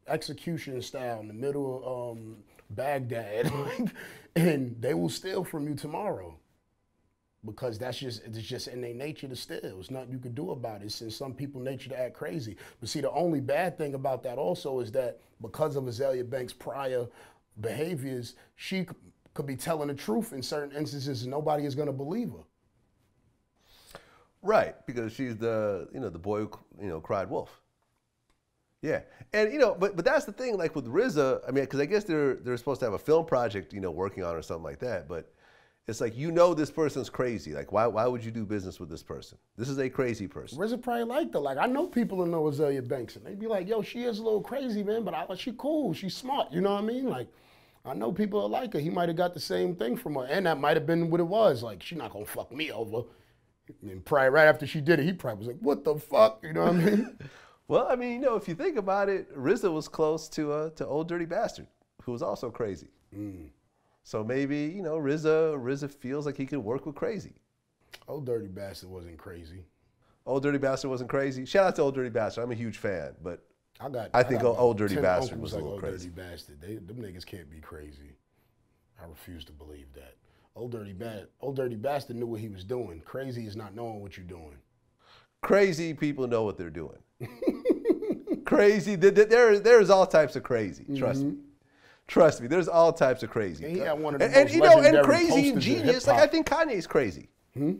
execution style in the middle of um, Baghdad, and they will steal from you tomorrow. Because that's just it's just in their nature to steal. There's nothing you can do about it. It's in some people' nature to act crazy. But see, the only bad thing about that also is that because of Azalea Banks' prior behaviors, she could be telling the truth in certain instances, and nobody is going to believe her. Right, because she's the you know the boy who you know cried wolf. Yeah, and you know, but but that's the thing. Like with RZA, I mean, because I guess they're they're supposed to have a film project, you know, working on or something like that. But it's like you know this person's crazy. Like why why would you do business with this person? This is a crazy person. RZA probably liked her. Like I know people who know Azalea Banks, and they'd be like, "Yo, she is a little crazy, man, but I, she cool. She's smart. You know what I mean? Like, I know people that like her. He might have got the same thing from her, and that might have been what it was. Like, she's not gonna fuck me over. And probably right after she did it, he probably was like, "What the fuck?" You know what I mean? Well, I mean, you know, if you think about it, RZA was close to uh, to Old Dirty Bastard, who was also crazy. So maybe you know RZA RZA feels like he could work with crazy. Old dirty bastard wasn't crazy. Old Dirty Bastard wasn't crazy. Shout out to Old Dirty Bastard. I'm a huge fan, but I got. I think got Old- Dirty Bastard was a little Old crazy. Dirty bastard. They them niggas can't be crazy. I refuse to believe that. Old dirty bad. Old dirty bastard knew what he was doing. Crazy is not knowing what you're doing. crazy people know what they're doing. crazy. th- th- There, there's all types of crazy. Mm-hmm. Trust me. Trust me. There's all types of crazy. And he had one of and, and, you know, and crazy and genius. Like I think Kanye's crazy. Hmm?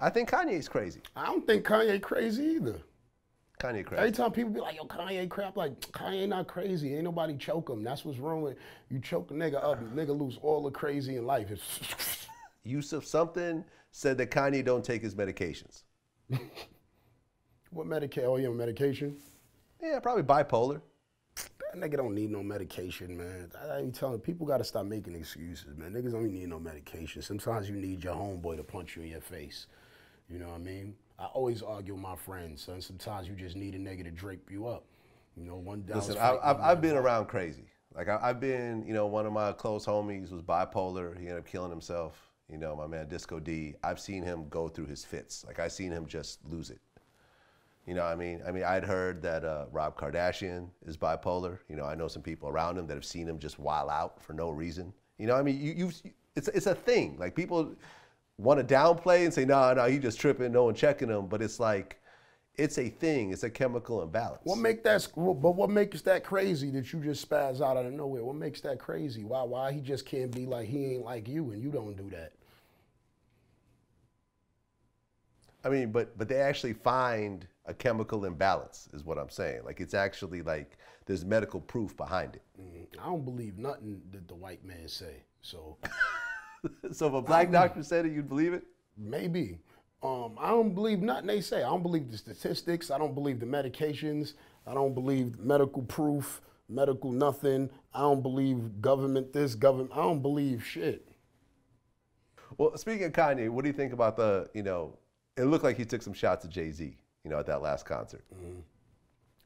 I think Kanye's crazy. I don't think Kanye crazy either. Kanye Every crazy. time people be like, yo, Kanye crap, like, Kanye not crazy. Ain't nobody choke him. That's what's wrong with you choke a nigga up, nigga lose all the crazy in life. Yusuf something said that Kanye don't take his medications. what medication? Oh, yeah, medication? Yeah, probably bipolar. That nigga don't need no medication, man. I, I be telling people got to stop making excuses, man. Niggas don't need no medication. Sometimes you need your homeboy to punch you in your face. You know what I mean? I always argue with my friends, son. Sometimes you just need a nigga to drape you up. You know, one day Listen, I, I've, I've been around crazy. Like I, I've been, you know, one of my close homies was bipolar. He ended up killing himself. You know, my man Disco D. I've seen him go through his fits. Like I seen him just lose it. You know, I mean, I mean, I'd heard that uh, Rob Kardashian is bipolar. You know, I know some people around him that have seen him just wild out for no reason. You know, I mean, you, you've, it's, it's a thing. Like people want to downplay and say, no, no, he just tripping, no one checking him. But it's like, it's a thing. It's a chemical imbalance. What make that? But what makes that crazy that you just spaz out out of nowhere? What makes that crazy? Why? Why he just can't be like he ain't like you and you don't do that? I mean, but but they actually find a chemical imbalance, is what I'm saying. Like it's actually like there's medical proof behind it. I don't believe nothing that the white man say. So So if a black doctor said it, you'd believe it? maybe. Um, I don't believe nothing they say. I don't believe the statistics. I don't believe the medications. I don't believe medical proof, medical nothing. I don't believe government this, government. I don't believe shit. Well, speaking of Kanye, what do you think about the, you know, it looked like he took some shots at Jay Z, you know, at that last concert. Mm-hmm.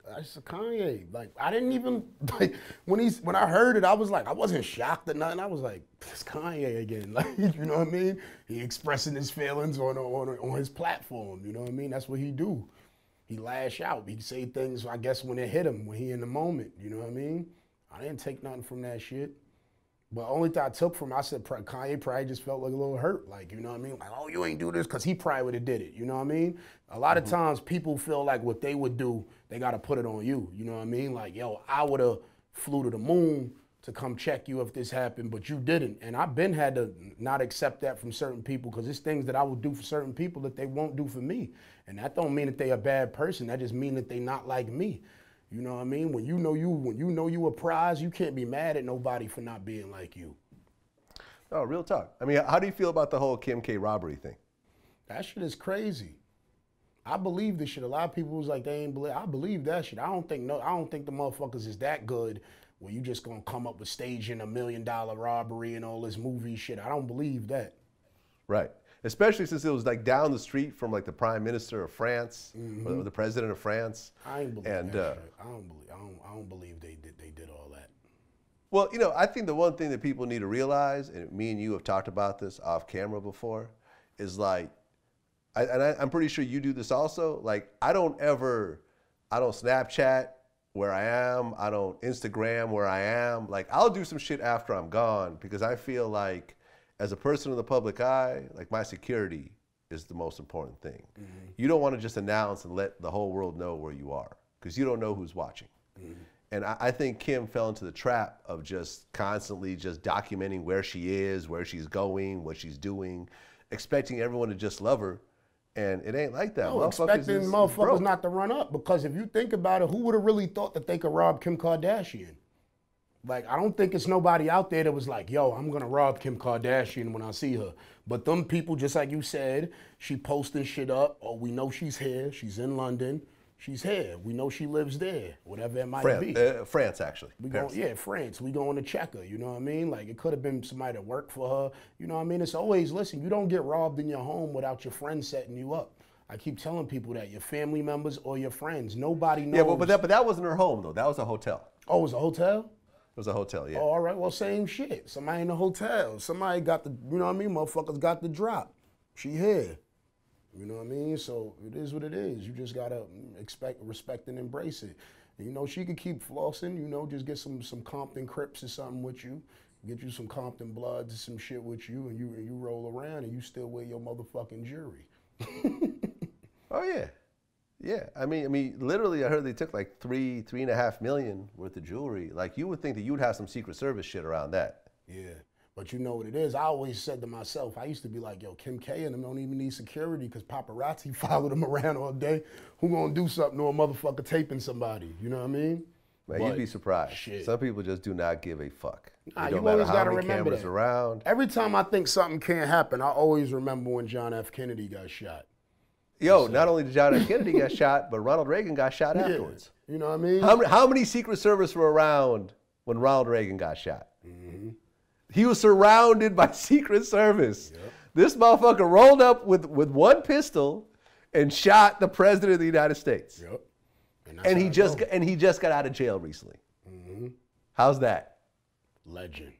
That's Kanye. Like I didn't even like when he's when I heard it, I was like, I wasn't shocked or nothing. I was like, it's Kanye again. Like, you know what I mean? He expressing his feelings on on on his platform. You know what I mean? That's what he do. He lash out. He say things. I guess when it hit him, when he in the moment. You know what I mean? I didn't take nothing from that shit. But only thing I took from, I said Kanye probably just felt like a little hurt, like you know what I mean, like oh you ain't do this because he probably would have did it, you know what I mean. A lot of mm-hmm. times people feel like what they would do, they got to put it on you, you know what I mean. Like yo, I would have flew to the moon to come check you if this happened, but you didn't, and I've been had to not accept that from certain people because it's things that I would do for certain people that they won't do for me, and that don't mean that they a bad person. That just mean that they not like me. You know what I mean? When you know you when you know you a prize, you can't be mad at nobody for not being like you. Oh, real talk. I mean, how do you feel about the whole Kim K robbery thing? That shit is crazy. I believe this shit. A lot of people was like they ain't believe. I believe that shit. I don't think no. I don't think the motherfuckers is that good. Where you just gonna come up with staging a million dollar robbery and all this movie shit. I don't believe that. Right. Especially since it was like down the street from like the prime minister of France or the president of France. I ain't believe And, that uh. I don't believe. I don't. I don't believe they did. They did all that. Well, you know, I think the one thing that people need to realize, and me and you have talked about this off camera before, is like, I, and I, I'm pretty sure you do this also. Like, I don't ever, I don't Snapchat where I am. I don't Instagram where I am. Like, I'll do some shit after I'm gone because I feel like, as a person in the public eye, like my security is the most important thing. Mm-hmm. You don't want to just announce and let the whole world know where you are because you don't know who's watching. Mm-hmm. And I, I think Kim fell into the trap of just constantly just documenting where she is, where she's going, what she's doing, expecting everyone to just love her. And it ain't like that. No, Motherfuckers expecting is motherfuckers broke. not to run up because if you think about it, who would have really thought that they could rob Kim Kardashian? Like, I don't think it's nobody out there that was like, yo, I'm gonna rob Kim Kardashian when I see her. But them people, just like you said, she posting shit up. Oh, we know she's here. She's in London. She's here. We know she lives there. Whatever it might France, be. uh, France actually. We going, yeah, France. We going to check her. You know what I mean? Like it could have been somebody that worked for her. You know what I mean? It's always listen. You don't get robbed in your home without your friends setting you up. I keep telling people that your family members or your friends. Nobody knows. Yeah, but, but that but that wasn't her home though. That was a hotel. oh, it was a hotel. It was a hotel. Yeah. Oh, all right. Well, same shit. Somebody in the hotel. Somebody got the. You know what I mean? Motherfuckers got the drop. She here. You know what I mean? So it is what it is. You just gotta expect, respect, and embrace it. And, you know, she could keep flossing. You know, just get some some Compton Crips or something with you. Get you some Compton Bloods or some shit with you, and you and you roll around and you still wear your motherfucking jewelry. Oh yeah. Yeah, I mean, I mean, literally, I heard they took like three, three and a half million worth of jewelry. Like, you would think that you would have some Secret Service shit around that. Yeah. But you know what it is? I always said to myself, I used to be like, yo, Kim K and them don't even need security because paparazzi follow them around all day. Who gonna do something to a motherfucker taping somebody? You know what I mean? Man, But you'd be surprised. shit. Some people just do not give a fuck. Nah, you always how gotta many remember cameras that. around. Every time I think something can't happen, I always remember when John F. Kennedy got shot. Yo, not only did John F. Kennedy get shot, but Ronald Reagan got shot Yeah. afterwards. You know what I mean? How many, how many Secret Service were around when Ronald Reagan got shot? Mm-hmm. He was surrounded by Secret Service. This motherfucker rolled up with, with one pistol and shot the president of the United States. Yep. that's And he just go. got, and he just got out of jail recently. Mm-hmm. How's that? legend.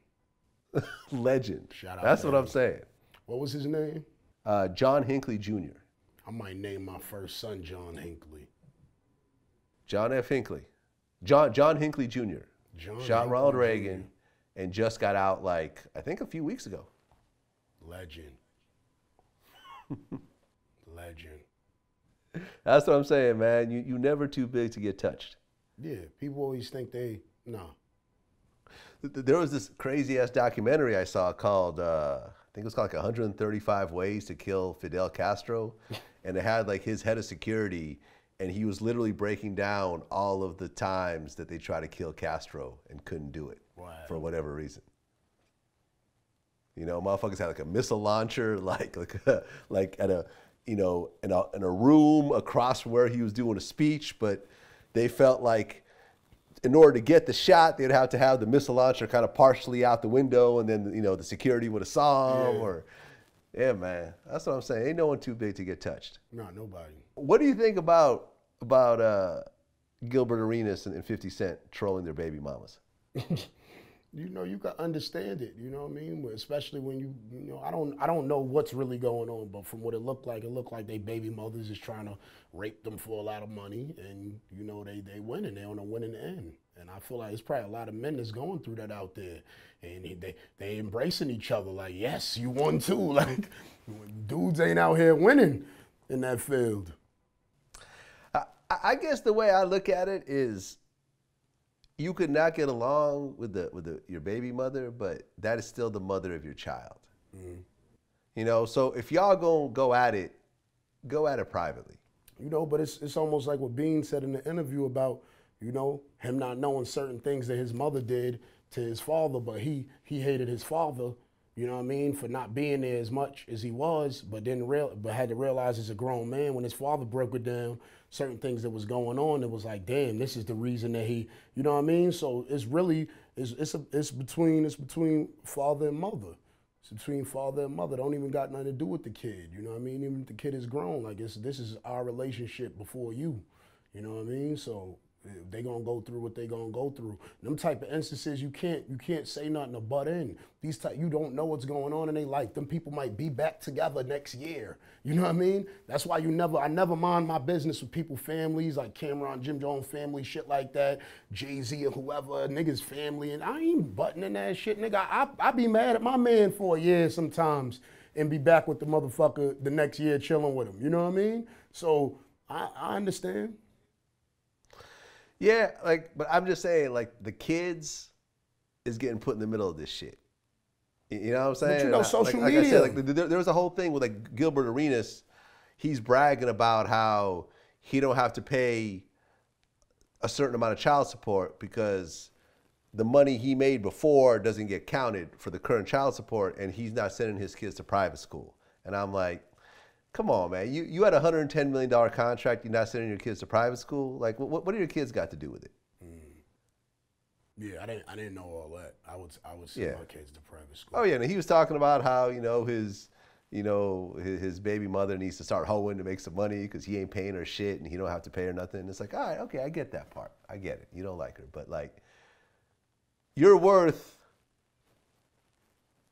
Legend. Shout out That's what I'm saying. What was his name? Uh, John Hinckley Jr. I might name my first son John Hinckley. John F. Hinckley. John John Hinckley Jr. John shot Ronald Hinckley Reagan and just got out like I think a few weeks ago. Legend. Legend. That's what I'm saying, man. You you never too big to get touched. Yeah, people always think they no. Th- th- There was this crazy ass documentary I saw called uh, think it was called like 135 Ways to Kill Fidel Castro, and it had like his head of security, and he was literally breaking down all of the times that they tried to kill Castro and couldn't do it for whatever reason. You know, motherfuckers had like a missile launcher, like like a, like at a you know in a in a room across where he was doing a speech, but they felt like in order to get the shot, they'd have to have the missile launcher kind of partially out the window, and then you know the security would have saw him. Yeah. Or yeah, man, that's what I'm saying. Ain't no one too big to get touched. No, nobody. What do you think about about uh, Gilbert Arenas and, and 50 Cent trolling their baby mamas? you know you can understand it you know what i mean? Especially when you you know i don't i don't know what's really going on but from what it looked like it looked like they baby mothers is trying to rape them for a lot of money and you know they they win and they're on a winning end. And i feel like it's probably a lot of men that's going through that out there. And they they embracing each other like yes you won too. Like dudes ain't out here winning in that field. I guess the way I look at it is you could not get along with the with the, your baby mother, but that is still the mother of your child. Mm-hmm. You know, so if y'all gonna go at it, go at it privately. You know, but it's it's almost like what Bean said in the interview about, you know, him not knowing certain things that his mother did to his father, but he he hated his father, you know what I mean, for not being there as much as he was, but didn't real but had to realize as a grown man when his father broke it down, certain things that was going on, it was like, damn, this is the reason that he, you know what I mean? So it's really it's it's a, it's between it's between father and mother. It's between father and mother. Don't even got nothing to do with the kid. You know what I mean? Even if the kid is grown, like it's, this is our relationship before you. You know what I mean? So they gonna go through what they gonna go through. Them type of instances, you can't you can't say nothing to butt in. These type you don't know what's going on in their life. Them people might be back together next year. You know what I mean? That's why you never I never mind my business with people families like Cam'ron, Jim Jones family, shit like that, Jay Z or whoever, niggas family, and I ain't butting in that shit, nigga. I I be mad at my man for a year sometimes and be back with the motherfucker the next year chilling with him. You know what I mean? So I, I understand. Yeah, like, but I'm just saying, like, the kids is getting put in the middle of this shit. You know what I'm saying? you know, I- social like, Like I media. said, like, there, there was a whole thing with like Gilbert Arenas. He's bragging about how he don't have to pay a certain amount of child support because the money he made before doesn't get counted for the current child support, and he's not sending his kids to private school. And I'm like, come on, man. You you had a hundred and ten million dollar contract. You're not sending your kids to private school. Like, what what do your kids got to do with it? Mm. Yeah, I didn't I didn't know all that. I would I would send Yeah. my kids to private school. Oh yeah, and he was talking about how you know his, you know his, his baby mother needs to start hoeing to make some money because he ain't paying her shit and he don't have to pay her nothing. It's like, all right, okay, I get that part. I get it. You don't like her, but like, you're worth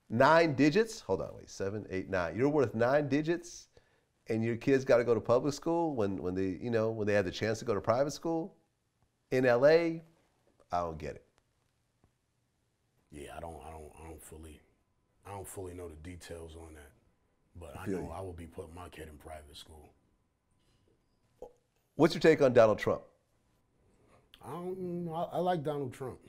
nine digits. Hold on, wait, seven, eight, nine. You're worth nine digits, and your kids got to go to public school when when they you know when they had the chance to go to private school in L.A. I don't get it. Yeah, I don't I don't I don't fully I don't fully know the details on that. But I feel know you. I will be putting my kid in private school. What's your take on Donald Trump? I don't. know, I, I like Donald Trump.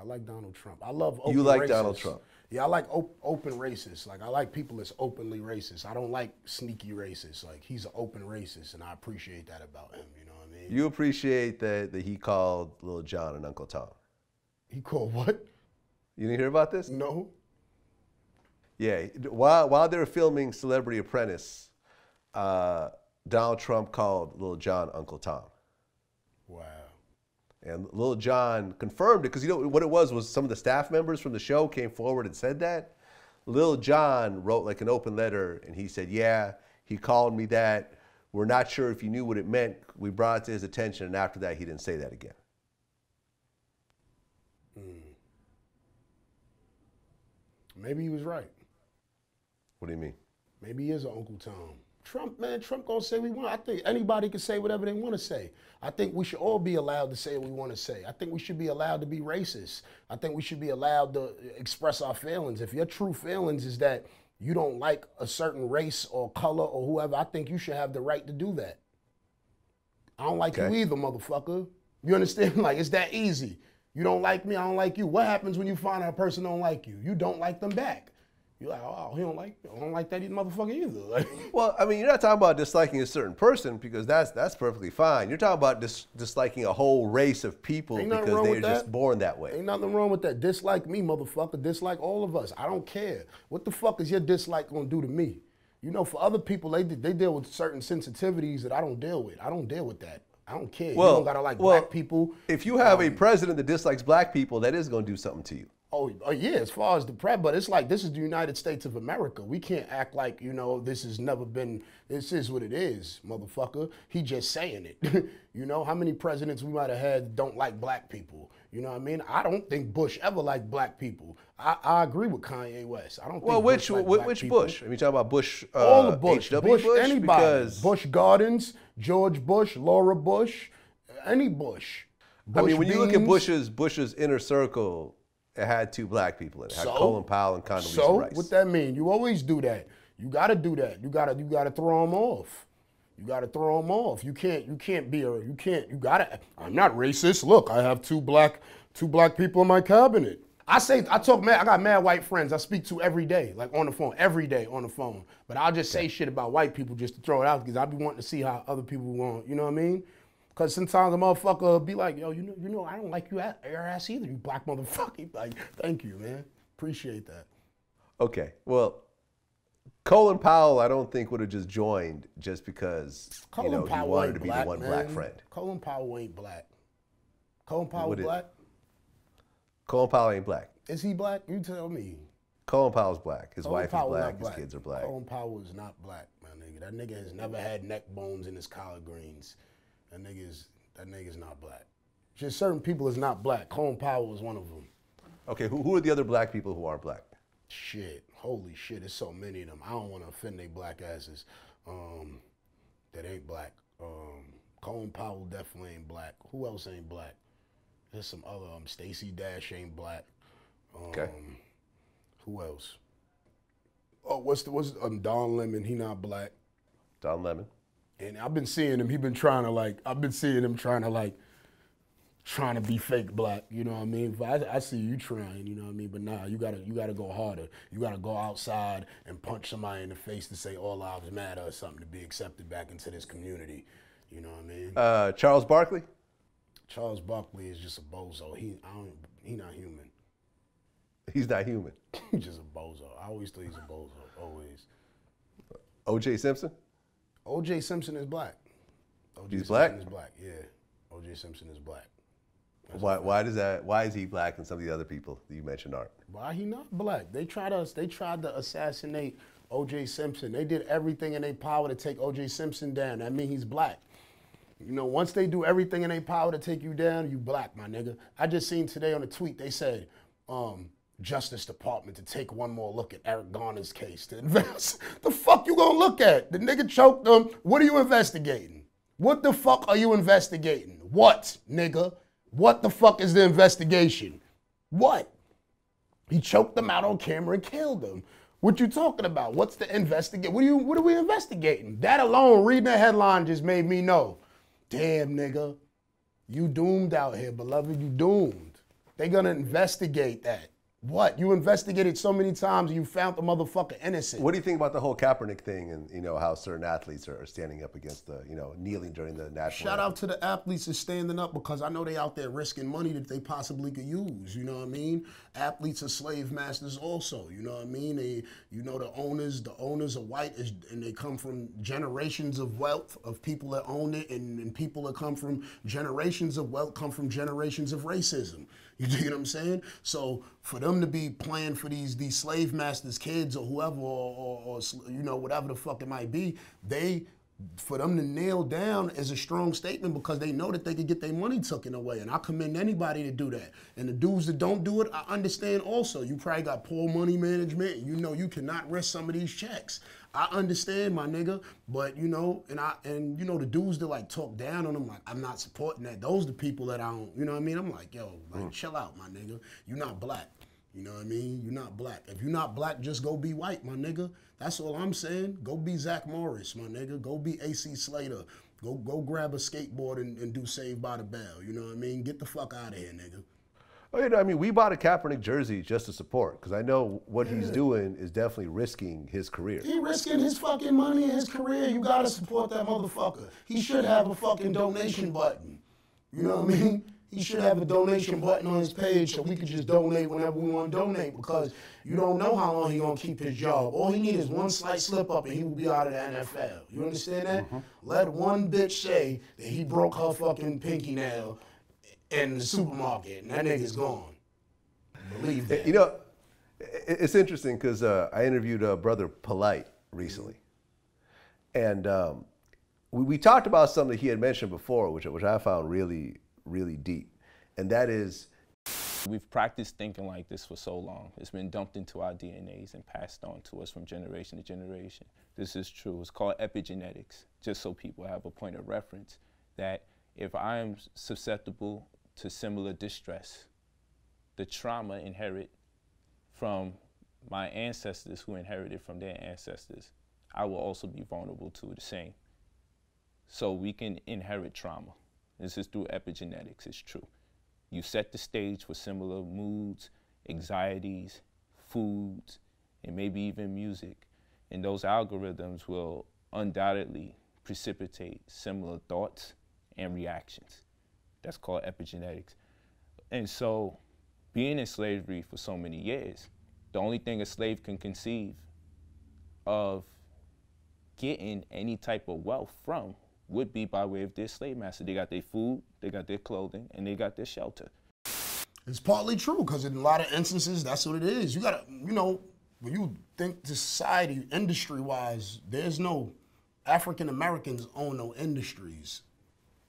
I like Donald Trump. I love. You like racists. Donald Trump? Yeah, I like op- open racist. Like I like people that's openly racist. I don't like sneaky racist. Like he's an open racist, and I appreciate that about him. You know what I mean? You appreciate that, that he called Lil Jon and Uncle Tom. he called what? You didn't hear about this? No. Yeah, while while they were filming Celebrity Apprentice, uh, Donald Trump called Lil Jon Uncle Tom, Wow. And Lil Jon confirmed it because you know what it was was some of the staff members from the show came forward and said that. Lil Jon wrote like an open letter, and he said, "Yeah, he called me that. We're not sure if he knew what it meant. We brought it to his attention, and after that, he didn't say that again." Hmm. Maybe he was right. What do you mean? Maybe he is an Uncle Tom. Trump, man, Trump gonna say we want. I think anybody can say whatever they want to say. I think we should all be allowed to say what we want to say. I think we should be allowed to be racist. I think we should be allowed to express our feelings. If your true feelings is that you don't like a certain race or color or whoever, I think you should have the right to do that. I don't like you either, motherfucker. You understand? Like it's that easy. You don't like me, I don't like you. What happens when you find out a person don't like you? You don't like them back. You're like, oh, he don't like, I don't like that motherfucker either. Like, Well, I mean, you're not talking about disliking a certain person because that's that's perfectly fine. You're talking about dis- disliking a whole race of people because they're just born that way. Ain't nothing wrong with that. Dislike me, motherfucker. Dislike all of us. I don't care. What the fuck is your dislike gonna do to me? You know, for other people, they they deal with certain sensitivities that I don't deal with. I don't deal with that. I don't care. you don't gotta like well, black people. If you have a um, president that dislikes black people, that is going to do something to you. Oh, oh yeah, as far as the prep, but it's like this is the United States of America. We can't act like you know this has never been. This is what it is, motherfucker. He just saying it. you know how many presidents we might have had don't like black people. You know what I mean? I don't think Bush ever liked black people. I, I agree with Kanye West. I don't. Well, think which Bush liked whi- black which people. Bush? I mean, talking about Bush. Uh, All the Bush, HW Bush, anybody, Because Bush Gardens, George Bush, Laura Bush, any Bush. I mean, Bush when you look at Bush's Bush's inner circle, it had two black people in it. It had So? Colin Powell and Condoleezza So Rice. what that mean? You always do that. You got to do that. You got to you got to throw them off. You got to throw them off. You can't you can't be a you can't you got to. I'm not racist. Look, I have two black two black people in my cabinet. I say I talk mad. I got mad white friends I speak to every day, like on the phone, every day on the phone. But I'll just say shit about white people just to throw it out because I be wanting to see how other people want. You know what I mean? Cause sometimes a motherfucker be like, yo, you know, you know, I don't like you a- your ass either, you black motherfucker. Like, thank you, man. Appreciate that. Okay, well, Colin Powell, I don't think would have just joined just because Colin you know Powell he wanted to be black, the one man. black friend. Colin Powell ain't black. Colin Powell What black? Colin Powell ain't black. Is he black? You tell me. Colin Powell's black. His Colin wife Powell is not black. His kids are black. Colin Powell is not black, my nigga. That nigga has never had neck bones in his collard greens. That nigga is that nigga's not black. Just certain people is not black. Colin Powell is one of them. Okay, who, who are the other black people who aren't black? Shit, holy shit, there's so many of them. I don't want to offend they black asses um, that ain't black. Um, Colin Powell definitely ain't black. Who else ain't black? There's some other. Um, Stacey Dash ain't black. Um, Okay. Who else? Oh, what's the what's um Don Lemon? He not black. Don Lemon. And I've been seeing him. He's been trying to like. I've been seeing him trying to like. Trying to be fake black, you know what I mean? But I, I see you trying, you know what I mean? But nah, you gotta you gotta go harder. You gotta go outside and punch somebody in the face to say all lives matter or something to be accepted back into this community. You know what I mean? Uh, Charles Barkley. Charles Barkley is just a bozo. He I don't he not human. He's not human. He's just a bozo. I always thought he's a bozo. Always. O.J. Simpson. O.J. Simpson is black. O.J. He's Simpson black? Is black. Yeah. O.J. Simpson is black. Why, why does that? Why is he black and some of the other people that you mentioned aren't? Why he not black? They tried us. They tried to assassinate O.J. Simpson. They did everything in their power to take O.J. Simpson down. That means he's black. You know, once they do everything in their power to take you down, you black, my nigga. I just seen today on a tweet they said, um, Justice Department to take one more look at Eric Garner's case to invest. the fuck you gonna look at? The nigga choked them. What are you investigating? What the fuck are you investigating? What, nigga? What the fuck is the investigation? What? He choked them out on camera and killed them. What you talking about? What's the investigate? What are you? What are we investigating? That alone, reading the headline just made me know. Damn, nigga. You doomed out here, beloved. You doomed. They gonna investigate that. What? You investigated so many times and you found the motherfucker innocent. What do you think about the whole Kaepernick thing and you know how certain athletes are standing up against the you know kneeling during the national? Shout out to the athletes that's standing up because I know they out there risking money that they possibly could use. You know what I mean? Athletes are slave masters also. You know what I mean? They, you know, the owners, the owners are white and they come from generations of wealth of people that own it, and, and people that come from generations of wealth come from generations of racism. You dig what I'm saying? So for them to be playing for these these slave masters' kids or whoever, or, or, or you know whatever the fuck it might be, they for them to nail down is a strong statement because they know that they could get their money taken away. And I commend anybody to do that. And the dudes that don't do it, I understand also. You probably got poor money management you know you cannot risk some of these checks. I understand, my nigga, but you know, and I and you know the dudes that like talk down on them, like I'm not supporting that. Those the people that I don't, you know what I mean? I'm like, yo, like mm. chill out, my nigga. You're not black. You know what I mean? You're not black. If you're not black, just go be white, my nigga. That's all I'm saying. Go be Zach Morris, my nigga. Go be AC Slater. Go go grab a skateboard and, and do Saved by the Bell. You know what I mean? Get the fuck out of here, nigga. Oh, you know, I mean, we bought a Kaepernick jersey just to support because I know what he's doing is definitely risking his career. He risking his fucking money and his career. You gotta support that motherfucker. He should have a fucking donation button. You know what I mean? He should have a donation button on his page so we could just donate whenever we want to donate because you don't know how long he gonna keep his job. All he need is one slight slip up and he will be out of the NFL. You understand that? Mm-hmm. Let one bitch say that he broke her fucking pinky nail in the supermarket and that nigga's gone. Believe that. You know, it's interesting because uh, I interviewed a brother Polite recently, and um, we, we talked about something he had mentioned before, which which I found really really deep, and that is We've practiced thinking like this for so long. It's been dumped into our DNAs and passed on to us from generation to generation. This is true. It's called epigenetics, just so people have a point of reference that if I am susceptible to similar distress, the trauma inherit from my ancestors who inherited from their ancestors, I will also be vulnerable to the same. So we can inherit trauma. This is through epigenetics, it's true. You set the stage for similar moods, anxieties, foods, and maybe even music. And those algorithms will undoubtedly precipitate similar thoughts and reactions. That's called epigenetics. And so, being in slavery for so many years, the only thing a slave can conceive of getting any type of wealth from would be by way of their slave master. They got their food, they got their clothing, and they got their shelter. It's partly true because in a lot of instances, that's what it is. You gotta, you know, when you think to society, industry wise, there's no African Americans own no industries.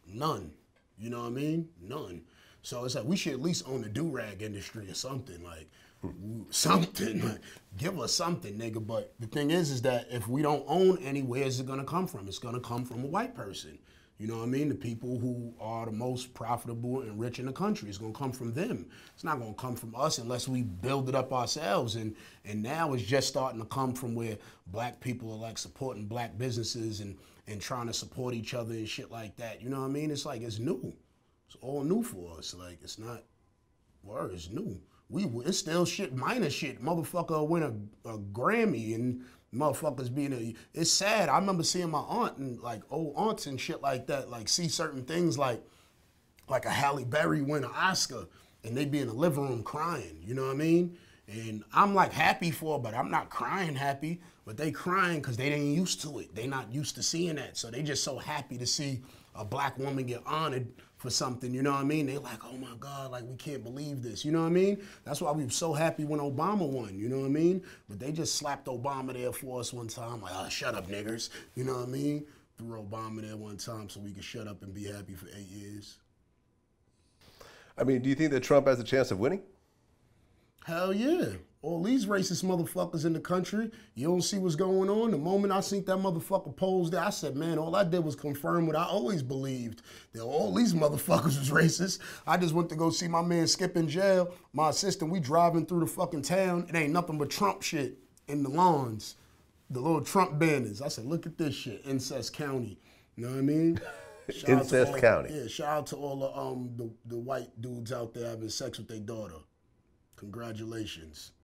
None. You know what I mean? None. So it's like we should at least own the do rag industry or something like something. Like, give us something, nigga. But the thing is, is that if we don't own any, where's it gonna come from? It's gonna come from a white person. You know what I mean? The people who are the most profitable and rich in the country. It's gonna come from them. It's not gonna come from us unless we build it up ourselves. And and now it's just starting to come from where black people are like supporting black businesses and and trying to support each other and shit like that. You know what I mean? It's like it's new. It's all new for us. Like it's not word, it's new. We it's still shit minor shit. Motherfucker win a, a Grammy and motherfuckers being a it's sad. I remember seeing my aunt and like old aunts and shit like that, like see certain things like like a Halle Berry win an Oscar and they be in the living room crying, you know what I mean? And I'm like happy for, her, but I'm not crying happy. But they crying because they ain't used to it. They not used to seeing that. So they just so happy to see a black woman get honored for something, you know what I mean? They like, oh my God, like we can't believe this, you know what I mean? That's why we were so happy when Obama won, you know what I mean? But they just slapped Obama there for us one time, like, oh, shut up, niggers, you know what I mean? Threw Obama there one time so we could shut up and be happy for eight years. I mean, do you think that Trump has a chance of winning? Hell yeah. All these racist motherfuckers in the country, you don't see what's going on. The moment I seen that motherfucker pose there, I said, man, all I did was confirm what I always believed. That all these motherfuckers was racist. I just went to go see my man Skip in jail. My assistant, we driving through the fucking town. It ain't nothing but Trump shit in the lawns. The little Trump banners. I said, look at this shit, Incest County. You know what I mean? Incest all- County. Yeah, shout out to all the um the, the white dudes out there having sex with their daughter. Congratulations.